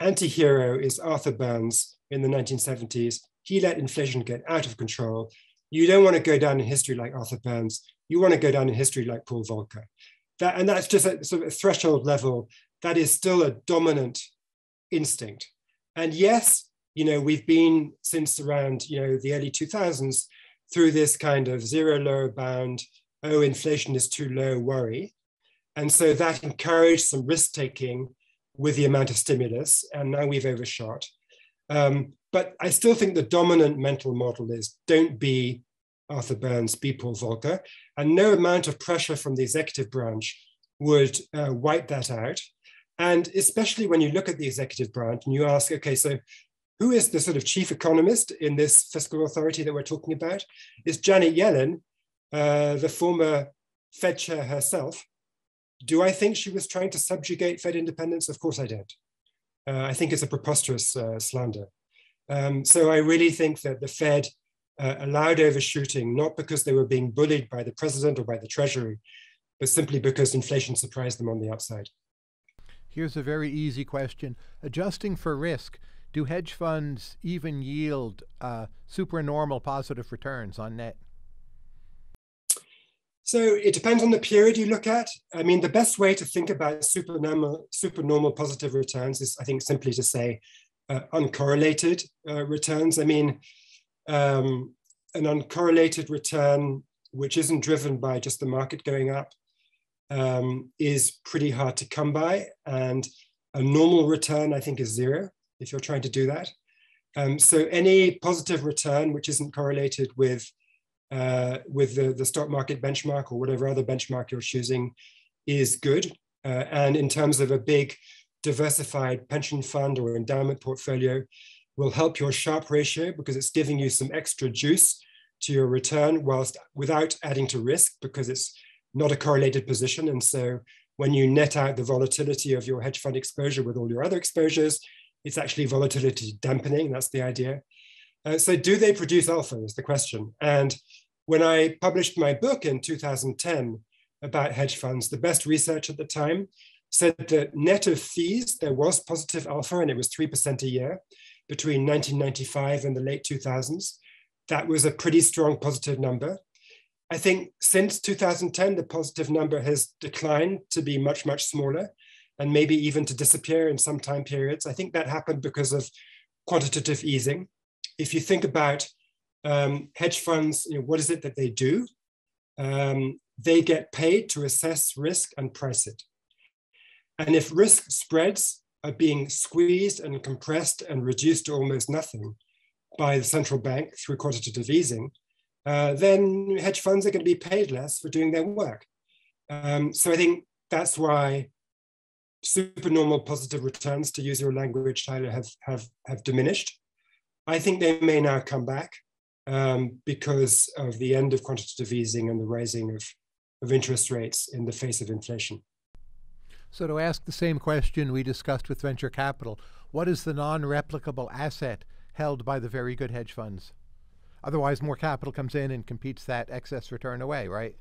Anti-hero is Arthur Burns in the 1970s. He let inflation get out of control. You don't want to go down in history like Arthur Burns. You want to go down in history like Paul Volcker. That, and that's just a sort of a threshold level. That is still a dominant instinct. And yes, you know, we've been since around, you know, the early 2000s through this kind of zero lower bound, oh, inflation is too low worry. And so that encouraged some risk taking with the amount of stimulus. And now we've overshot. Um, but I still think the dominant mental model is don't be Arthur Burns, be Paul Volcker. And no amount of pressure from the executive branch would uh, wipe that out. And especially when you look at the executive branch and you ask, okay, so who is the sort of chief economist in this fiscal authority that we're talking about? Is Janet Yellen, uh, the former Fed chair herself? Do I think she was trying to subjugate Fed independence? Of course I don't. Uh, I think it's a preposterous uh, slander. Um, so I really think that the Fed uh, allowed overshooting, not because they were being bullied by the president or by the treasury, but simply because inflation surprised them on the upside. Here's a very easy question. Adjusting for risk, do hedge funds even yield uh, supernormal positive returns on net? So it depends on the period you look at. I mean, the best way to think about supernormal, supernormal positive returns is, I think, simply to say uh, uncorrelated uh, returns. I mean, um, an uncorrelated return, which isn't driven by just the market going up, um, is pretty hard to come by. And a normal return, I think, is zero if you're trying to do that. Um, so any positive return, which isn't correlated with uh, with the, the stock market benchmark or whatever other benchmark you're choosing is good. Uh, and in terms of a big diversified pension fund or endowment portfolio, will help your Sharpe ratio because it's giving you some extra juice to your return whilst without adding to risk because it's not a correlated position. And so when you net out the volatility of your hedge fund exposure with all your other exposures, it's actually volatility dampening. That's the idea. Uh, so do they produce alpha is the question. And when I published my book in 2010 about hedge funds, the best research at the time said that net of fees, there was positive alpha and it was 3% a year between 1995 and the late 2000s. That was a pretty strong positive number. I think since 2010, the positive number has declined to be much, much smaller and maybe even to disappear in some time periods. I think that happened because of quantitative easing if you think about um, hedge funds, you know, what is it that they do? Um, they get paid to assess risk and price it. And if risk spreads are being squeezed and compressed and reduced to almost nothing by the central bank through quantitative easing, uh, then hedge funds are going to be paid less for doing their work. Um, so I think that's why supernormal positive returns, to use your language, Tyler, have, have, have diminished. I think they may now come back um, because of the end of quantitative easing and the rising of, of interest rates in the face of inflation. So, to ask the same question we discussed with venture capital, what is the non replicable asset held by the very good hedge funds? Otherwise, more capital comes in and competes that excess return away, right?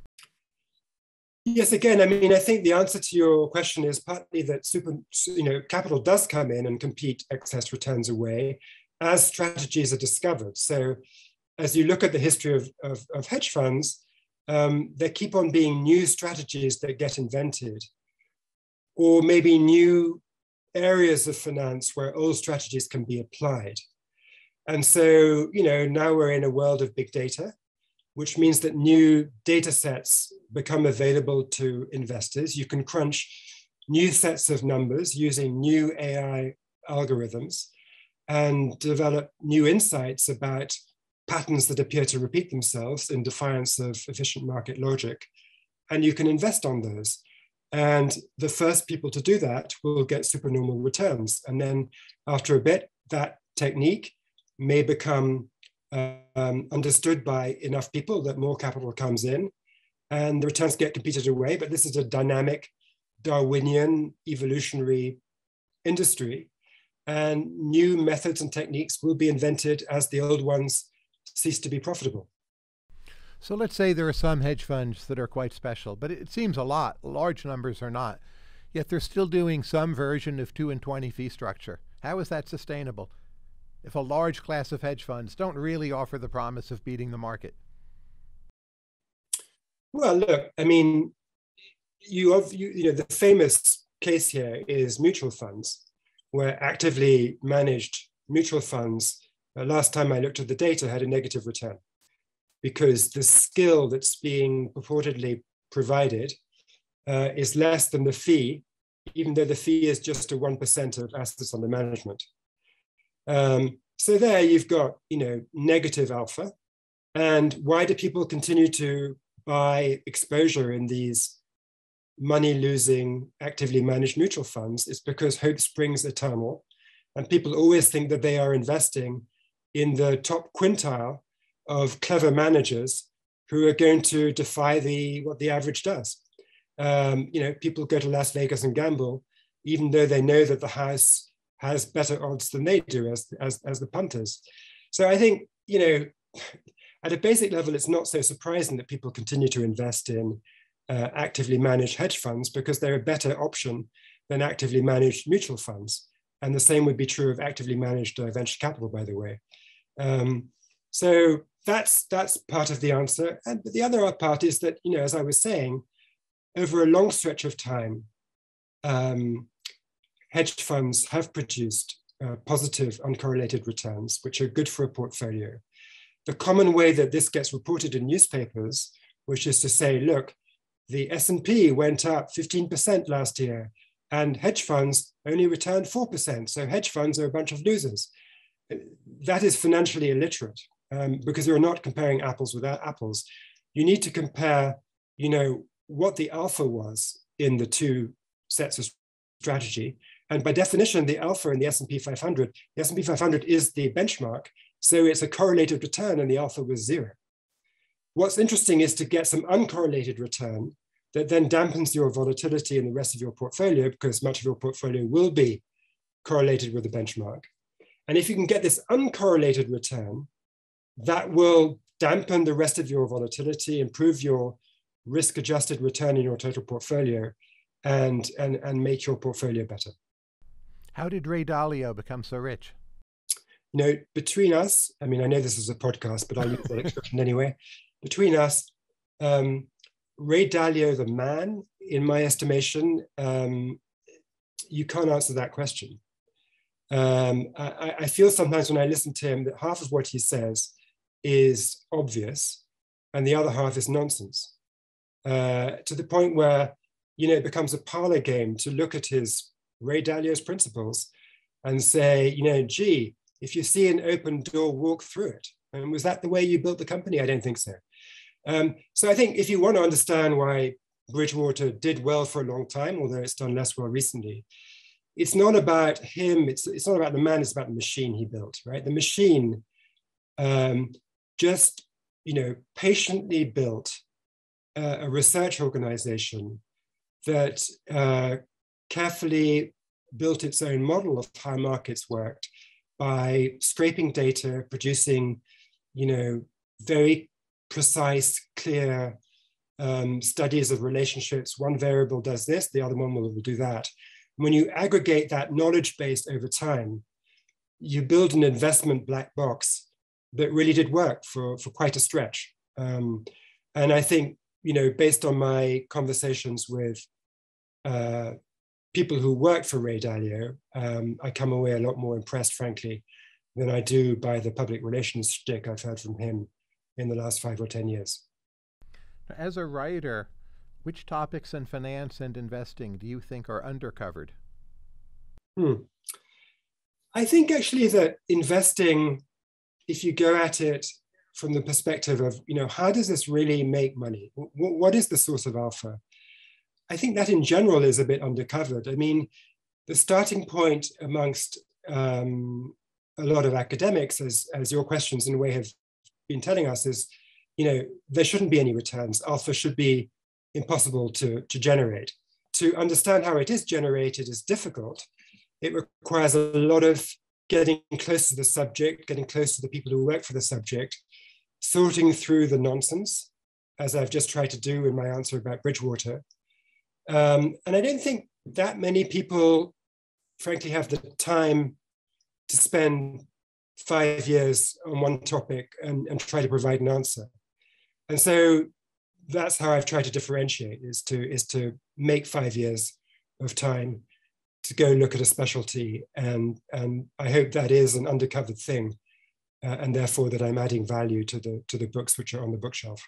Yes, again, I mean, I think the answer to your question is partly that super, you know, capital does come in and compete excess returns away, as strategies are discovered. So as you look at the history of, of, of hedge funds, um, there keep on being new strategies that get invented, or maybe new areas of finance where old strategies can be applied. And so, you know, now we're in a world of big data, which means that new data sets become available to investors. You can crunch new sets of numbers using new AI algorithms and develop new insights about patterns that appear to repeat themselves in defiance of efficient market logic. And you can invest on those. And the first people to do that will get supernormal returns. And then after a bit, that technique may become um, understood by enough people that more capital comes in and the returns get competed away. But this is a dynamic Darwinian evolutionary industry and new methods and techniques will be invented as the old ones cease to be profitable. So let's say there are some hedge funds that are quite special, but it seems a lot. Large numbers are not. Yet they're still doing some version of 2 and 20 fee structure. How is that sustainable? If a large class of hedge funds don't really offer the promise of beating the market? Well, look, I mean, you, have, you, you know, the famous case here is mutual funds where actively managed mutual funds, uh, last time I looked at the data, had a negative return because the skill that's being purportedly provided uh, is less than the fee, even though the fee is just a 1% of assets under management. Um, so there you've got, you know, negative alpha. And why do people continue to buy exposure in these money losing actively managed mutual funds It's because hope springs eternal. And people always think that they are investing in the top quintile of clever managers who are going to defy the what the average does. Um, you know, people go to Las Vegas and gamble, even though they know that the house has better odds than they do as, as, as the punters. So I think, you know, at a basic level, it's not so surprising that people continue to invest in uh, actively managed hedge funds because they're a better option than actively managed mutual funds. And the same would be true of actively managed uh, venture capital, by the way. Um, so that's that's part of the answer. And the other part is that, you know, as I was saying, over a long stretch of time, um, hedge funds have produced uh, positive uncorrelated returns, which are good for a portfolio. The common way that this gets reported in newspapers, which is to say, look, the S&P went up 15% last year and hedge funds only returned 4%. So hedge funds are a bunch of losers. That is financially illiterate um, because you're not comparing apples with apples. You need to compare, you know, what the alpha was in the two sets of strategy. And by definition, the alpha in the S&P 500, the S&P 500 is the benchmark. So it's a correlated return and the alpha was zero. What's interesting is to get some uncorrelated return that then dampens your volatility in the rest of your portfolio because much of your portfolio will be correlated with the benchmark. And if you can get this uncorrelated return, that will dampen the rest of your volatility, improve your risk adjusted return in your total portfolio, and, and, and make your portfolio better. How did Ray Dalio become so rich? You know, between us, I mean, I know this is a podcast, but I'll use that expression anyway. Between us, um, Ray Dalio, the man, in my estimation, um, you can't answer that question. Um, I, I, feel sometimes when I listen to him that half of what he says is obvious and the other half is nonsense. Uh, to the point where, you know, it becomes a parlor game to look at his Ray Dalio's principles and say, you know, gee, if you see an open door, walk through it. And was that the way you built the company? I don't think so. Um, so I think if you want to understand why Bridgewater did well for a long time, although it's done less well recently, it's not about him. It's, it's not about the man. It's about the machine he built, right? The machine um, just, you know, patiently built uh, a research organization that uh, carefully built its own model of how markets worked by scraping data, producing, you know, very precise, clear um, studies of relationships. One variable does this, the other one will, will do that. When you aggregate that knowledge base over time, you build an investment black box that really did work for, for quite a stretch. Um, and I think, you know, based on my conversations with uh, people who worked for Ray Dalio, um, I come away a lot more impressed, frankly, than I do by the public relations stick I've heard from him in the last five or 10 years. As a writer, which topics in finance and investing do you think are undercovered? Hmm. I think actually that investing, if you go at it from the perspective of, you know, how does this really make money? what is the source of alpha? I think that in general is a bit undercovered. I mean, the starting point amongst um, a lot of academics, as, as your questions in a way have been telling us is, you know, there shouldn't be any returns. Alpha should be impossible to, to generate. To understand how it is generated is difficult. It requires a lot of getting close to the subject, getting close to the people who work for the subject, sorting through the nonsense, as I've just tried to do in my answer about Bridgewater. Um, and I don't think that many people, frankly, have the time to spend five years on one topic and, and try to provide an answer. And so that's how I've tried to differentiate is to is to make five years of time to go look at a specialty and and I hope that is an undercovered thing uh, and therefore that I'm adding value to the to the books which are on the bookshelf.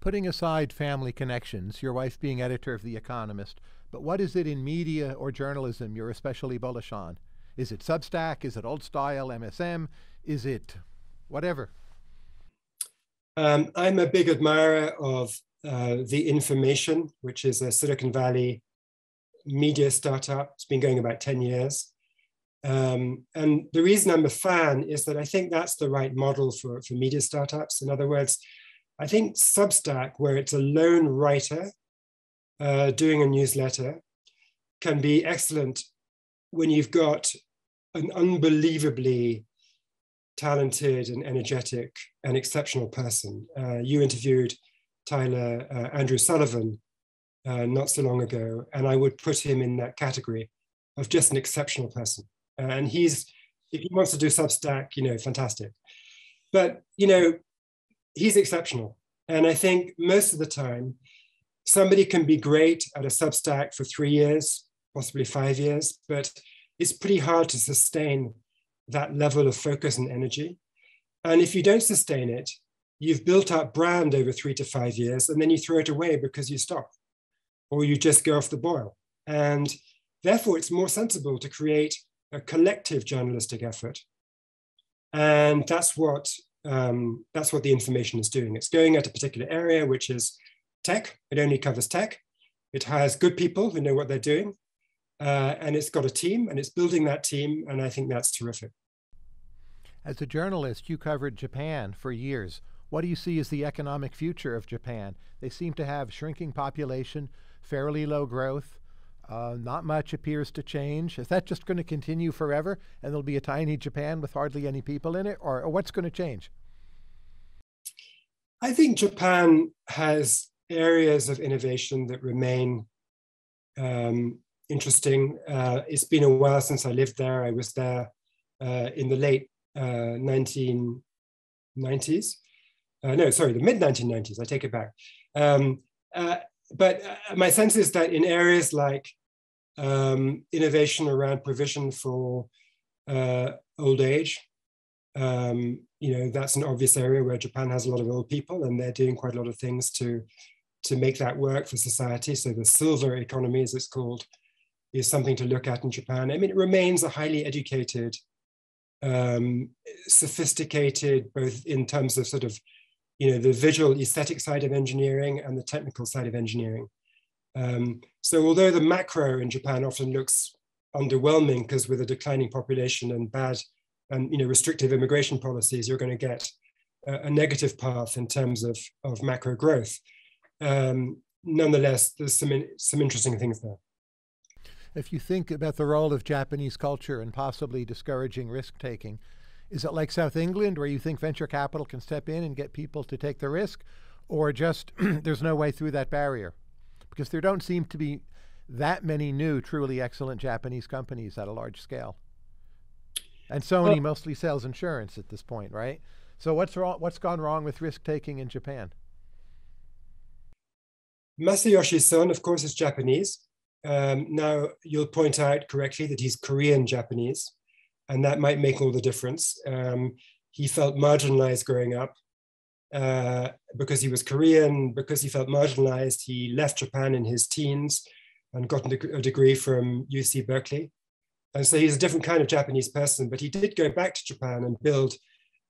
Putting aside family connections, your wife being editor of The Economist, but what is it in media or journalism you're especially bullish on? Is it Substack? Is it old style MSM? Is it whatever? Um, I'm a big admirer of uh, The Information, which is a Silicon Valley media startup. It's been going about 10 years. Um, and the reason I'm a fan is that I think that's the right model for, for media startups. In other words, I think Substack, where it's a lone writer uh, doing a newsletter, can be excellent when you've got an unbelievably talented and energetic and exceptional person. Uh, you interviewed Tyler uh, Andrew Sullivan uh, not so long ago, and I would put him in that category of just an exceptional person. and he's, if he wants to do Substack, you know, fantastic. but you know, he's exceptional. And I think most of the time, somebody can be great at a Substack for three years, possibly five years, but it's pretty hard to sustain that level of focus and energy. And if you don't sustain it, you've built up brand over three to five years, and then you throw it away because you stop, or you just go off the boil. And therefore, it's more sensible to create a collective journalistic effort. And that's what um, that's what the information is doing. It's going at a particular area, which is tech. It only covers tech. It has good people who know what they're doing, uh, and it's got a team, and it's building that team. And I think that's terrific. As a journalist, you covered Japan for years. What do you see as the economic future of Japan? They seem to have shrinking population, fairly low growth. Uh, not much appears to change. Is that just going to continue forever and there'll be a tiny Japan with hardly any people in it? Or, or what's going to change? I think Japan has areas of innovation that remain um, interesting. Uh, it's been a while since I lived there. I was there uh, in the late 1990s. Uh, uh, no, sorry, the mid 1990s. I take it back. Um, uh, but uh, my sense is that in areas like um, innovation around provision for uh, old age. Um, you know, that's an obvious area where Japan has a lot of old people and they're doing quite a lot of things to, to make that work for society. So the silver economy, as it's called, is something to look at in Japan. I mean, it remains a highly educated, um, sophisticated, both in terms of sort of, you know, the visual aesthetic side of engineering and the technical side of engineering. Um, so although the macro in Japan often looks underwhelming because with a declining population and bad and you know restrictive immigration policies, you're going to get a, a, negative path in terms of, of macro growth. Um, nonetheless, there's some in, some interesting things there. If you think about the role of Japanese culture and possibly discouraging risk taking, is it like South England where you think venture capital can step in and get people to take the risk, or just *clears throat* there's no way through that barrier? because there don't seem to be that many new, truly excellent Japanese companies at a large scale. And Sony well, mostly sells insurance at this point, right? So what's wrong? What's gone wrong with risk taking in Japan? Masayoshi Son, of course, is Japanese. Um, now you'll point out correctly that he's Korean Japanese, and that might make all the difference. Um, he felt marginalized growing up, uh, because he was Korean, because he felt marginalized, he left Japan in his teens and got a degree from UC Berkeley. And so he's a different kind of Japanese person, but he did go back to Japan and build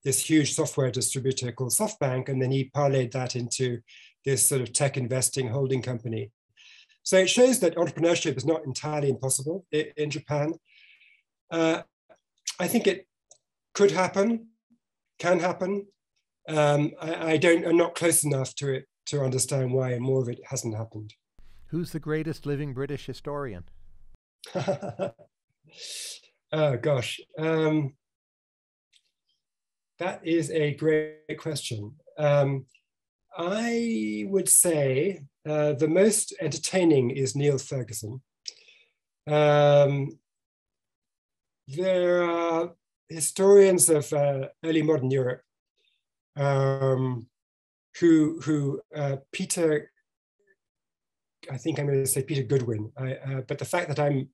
this huge software distributor called SoftBank. And then he parlayed that into this sort of tech investing holding company. So it shows that entrepreneurship is not entirely impossible in Japan. Uh, I think it could happen, can happen um, I, I, don't, I'm not close enough to it to understand why more of it hasn't happened. Who's the greatest living British historian? *laughs* oh gosh, um, that is a great question. Um, I would say uh, the most entertaining is Niall Ferguson. Um, there are historians of uh, early modern Europe um, who who uh, Peter, I think I'm going to say Peter Goodwin, I, uh, but the fact that I'm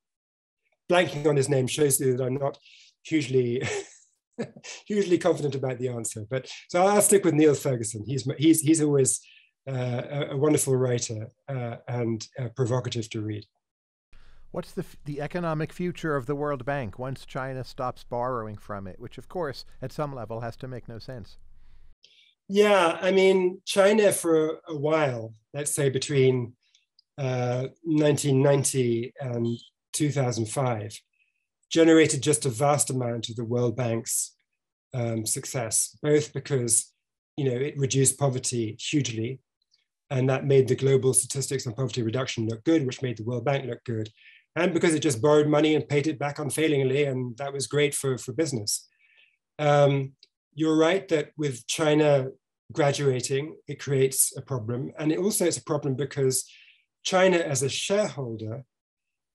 blanking on his name shows you that I'm not hugely *laughs* hugely confident about the answer. But so I'll stick with Niall Ferguson. He's he's he's always a, a, wonderful writer uh, and uh, provocative to read. What's the, the economic future of the World Bank once China stops borrowing from it, which, of course, at some level has to make no sense? Yeah, I mean, China for a while, let's say between uh, 1990 and 2005, generated just a vast amount of the World Bank's um, success, both because you know it reduced poverty hugely, and that made the global statistics on poverty reduction look good, which made the World Bank look good, and because it just borrowed money and paid it back unfailingly, and that was great for for business. Um, you're right that with China graduating, it creates a problem. And it also it's a problem because China as a shareholder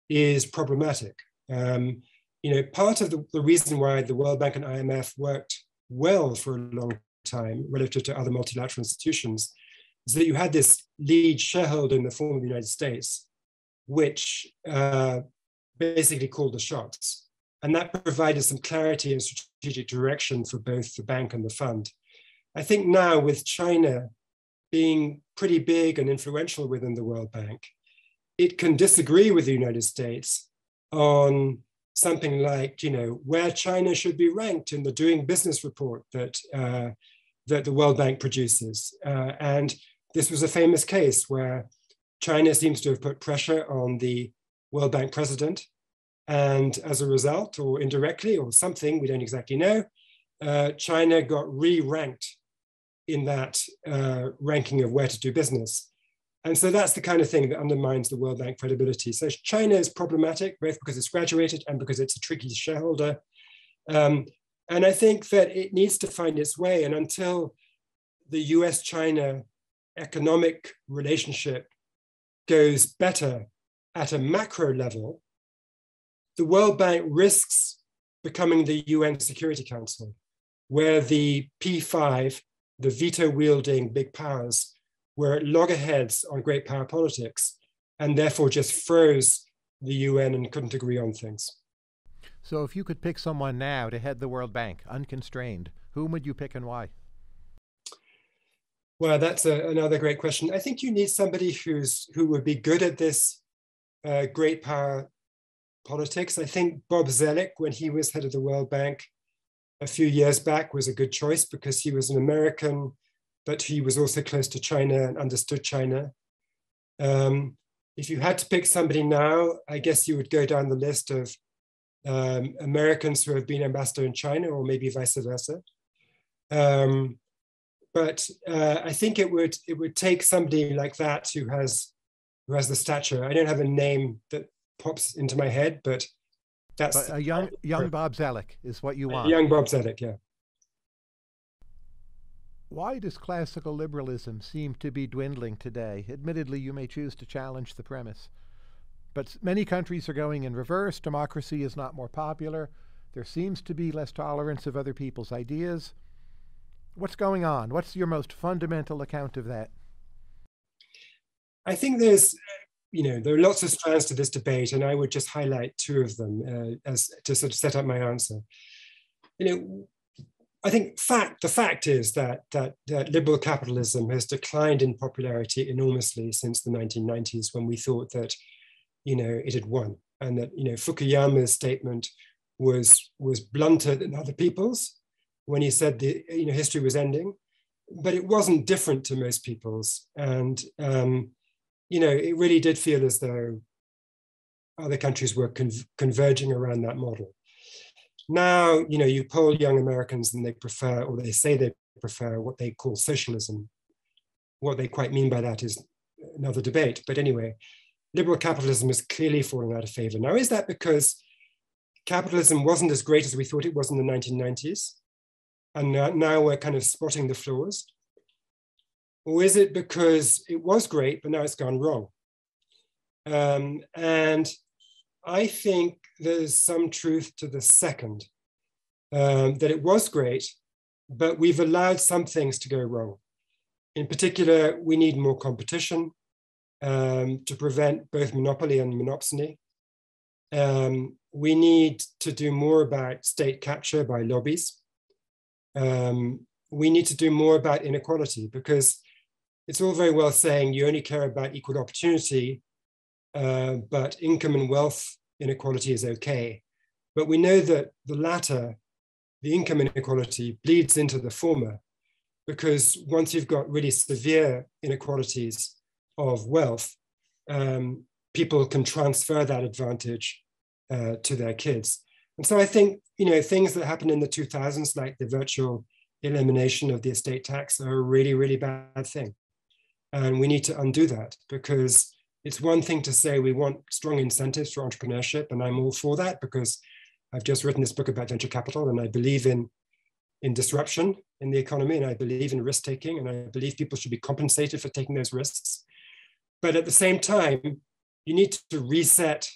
is problematic. Um, you know, part of the, the, reason why the World Bank and IMF worked well for a long time relative to other multilateral institutions is that you had this lead shareholder in the form of the United States, which uh, basically called the shots. And that provided some clarity and strategic direction for both the bank and the fund. I think now with China being pretty big and influential within the World Bank, it can disagree with the United States on something like, you know, where China should be ranked in the Doing Business report that uh, that the World Bank produces. Uh, and this was a famous case where China seems to have put pressure on the World Bank president. And as a result, or indirectly, or something, we don't exactly know, uh, China got re ranked in that uh, ranking of where to do business. And so that's the kind of thing that undermines the World Bank credibility. So China is problematic, both because it's graduated and because it's a tricky shareholder. Um, and I think that it needs to find its way. And until the US China economic relationship goes better at a macro level, the World Bank risks becoming the UN Security Council, where the P5, the veto wielding big powers, were at loggerheads on great power politics and therefore just froze the UN and couldn't agree on things. So, if you could pick someone now to head the World Bank, unconstrained, whom would you pick and why? Well, that's a, another great question. I think you need somebody who's who would be good at this uh, great power politics. I think Bob Zoellick, when he was head of the World Bank a few years back, was a good choice because he was an American, but he was also close to China and understood China. Um, if you had to pick somebody now, I guess you would go down the list of um, Americans who have been ambassador in China, or maybe vice versa. Um, but uh, I think it would it would take somebody like that who has who has the stature. I don't have a name that pops into my head, but that's but a young young Bob Zoellick is what you want. Young Bob Zoellick, yeah. Why does classical liberalism seem to be dwindling today? Admittedly, you may choose to challenge the premise. But many countries are going in reverse. Democracy is not more popular. There seems to be less tolerance of other people's ideas. What's going on? What's your most fundamental account of that? I think there's, you know, there are lots of strands to this debate, and I would just highlight two of them uh, as to sort of set up my answer. You know, I think fact the fact is that, that that liberal capitalism has declined in popularity enormously since the 1990s, when we thought that you know, it had won. And that, you know, Fukuyama's statement was, was blunter than other people's when he said the, you know, history was ending, but it wasn't different to most people's. And, um, you know, it really did feel as though other countries were con converging around that model. Now, you know, you poll young Americans and they prefer, or they say they prefer what they call socialism. What they quite mean by that is another debate. But anyway, liberal capitalism is clearly falling out of favor. Now, is that because capitalism wasn't as great as we thought it was in the 1990s? And now we're kind of spotting the flaws? Or is it because it was great, but now it's gone wrong? Um, and I think there's some truth to the second, um, that it was great, but we've allowed some things to go wrong. In particular, we need more competition um, to prevent both monopoly and monopsony. Um, we need to do more about state capture by lobbies. Um, we need to do more about inequality because it's all very well saying you only care about equal opportunity, uh, but income and wealth inequality is okay. But we know that the latter, the income inequality, bleeds into the former because once you've got really severe inequalities of wealth, um, people can transfer that advantage uh, to their kids. And so I think, you know, things that happened in the 2000s, like the virtual elimination of the estate tax, are a really, really bad thing. And we need to undo that because it's one thing to say we want strong incentives for entrepreneurship, and I'm all for that because I've just written this book about venture capital and I believe in, in disruption in the economy and I believe in risk taking and I believe people should be compensated for taking those risks. But at the same time, you need to reset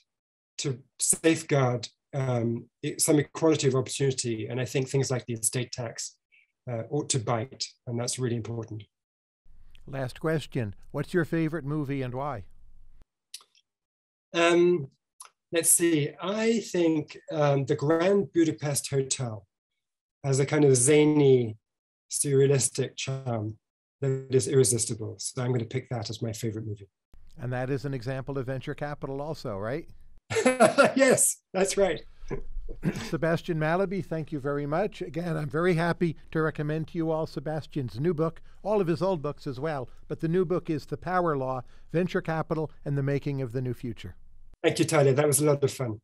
to safeguard um, some equality of opportunity. And I think things like the estate tax uh, ought to bite, and that's really important. Last question What's your favorite movie and why? Um, let's see. I think um, the Grand Budapest Hotel has a kind of zany, surrealistic charm that is irresistible. So I'm going to pick that as my favorite movie. And that is an example of venture capital, also, right? *laughs* yes, that's right. Sebastian Mallaby, thank you very much. Again, I'm very happy to recommend to you all Sebastian's new book, all of his old books as well. But the new book is The Power Law Venture Capital and the Making of the New Future. Thank you, Tyler. That was a lot of fun.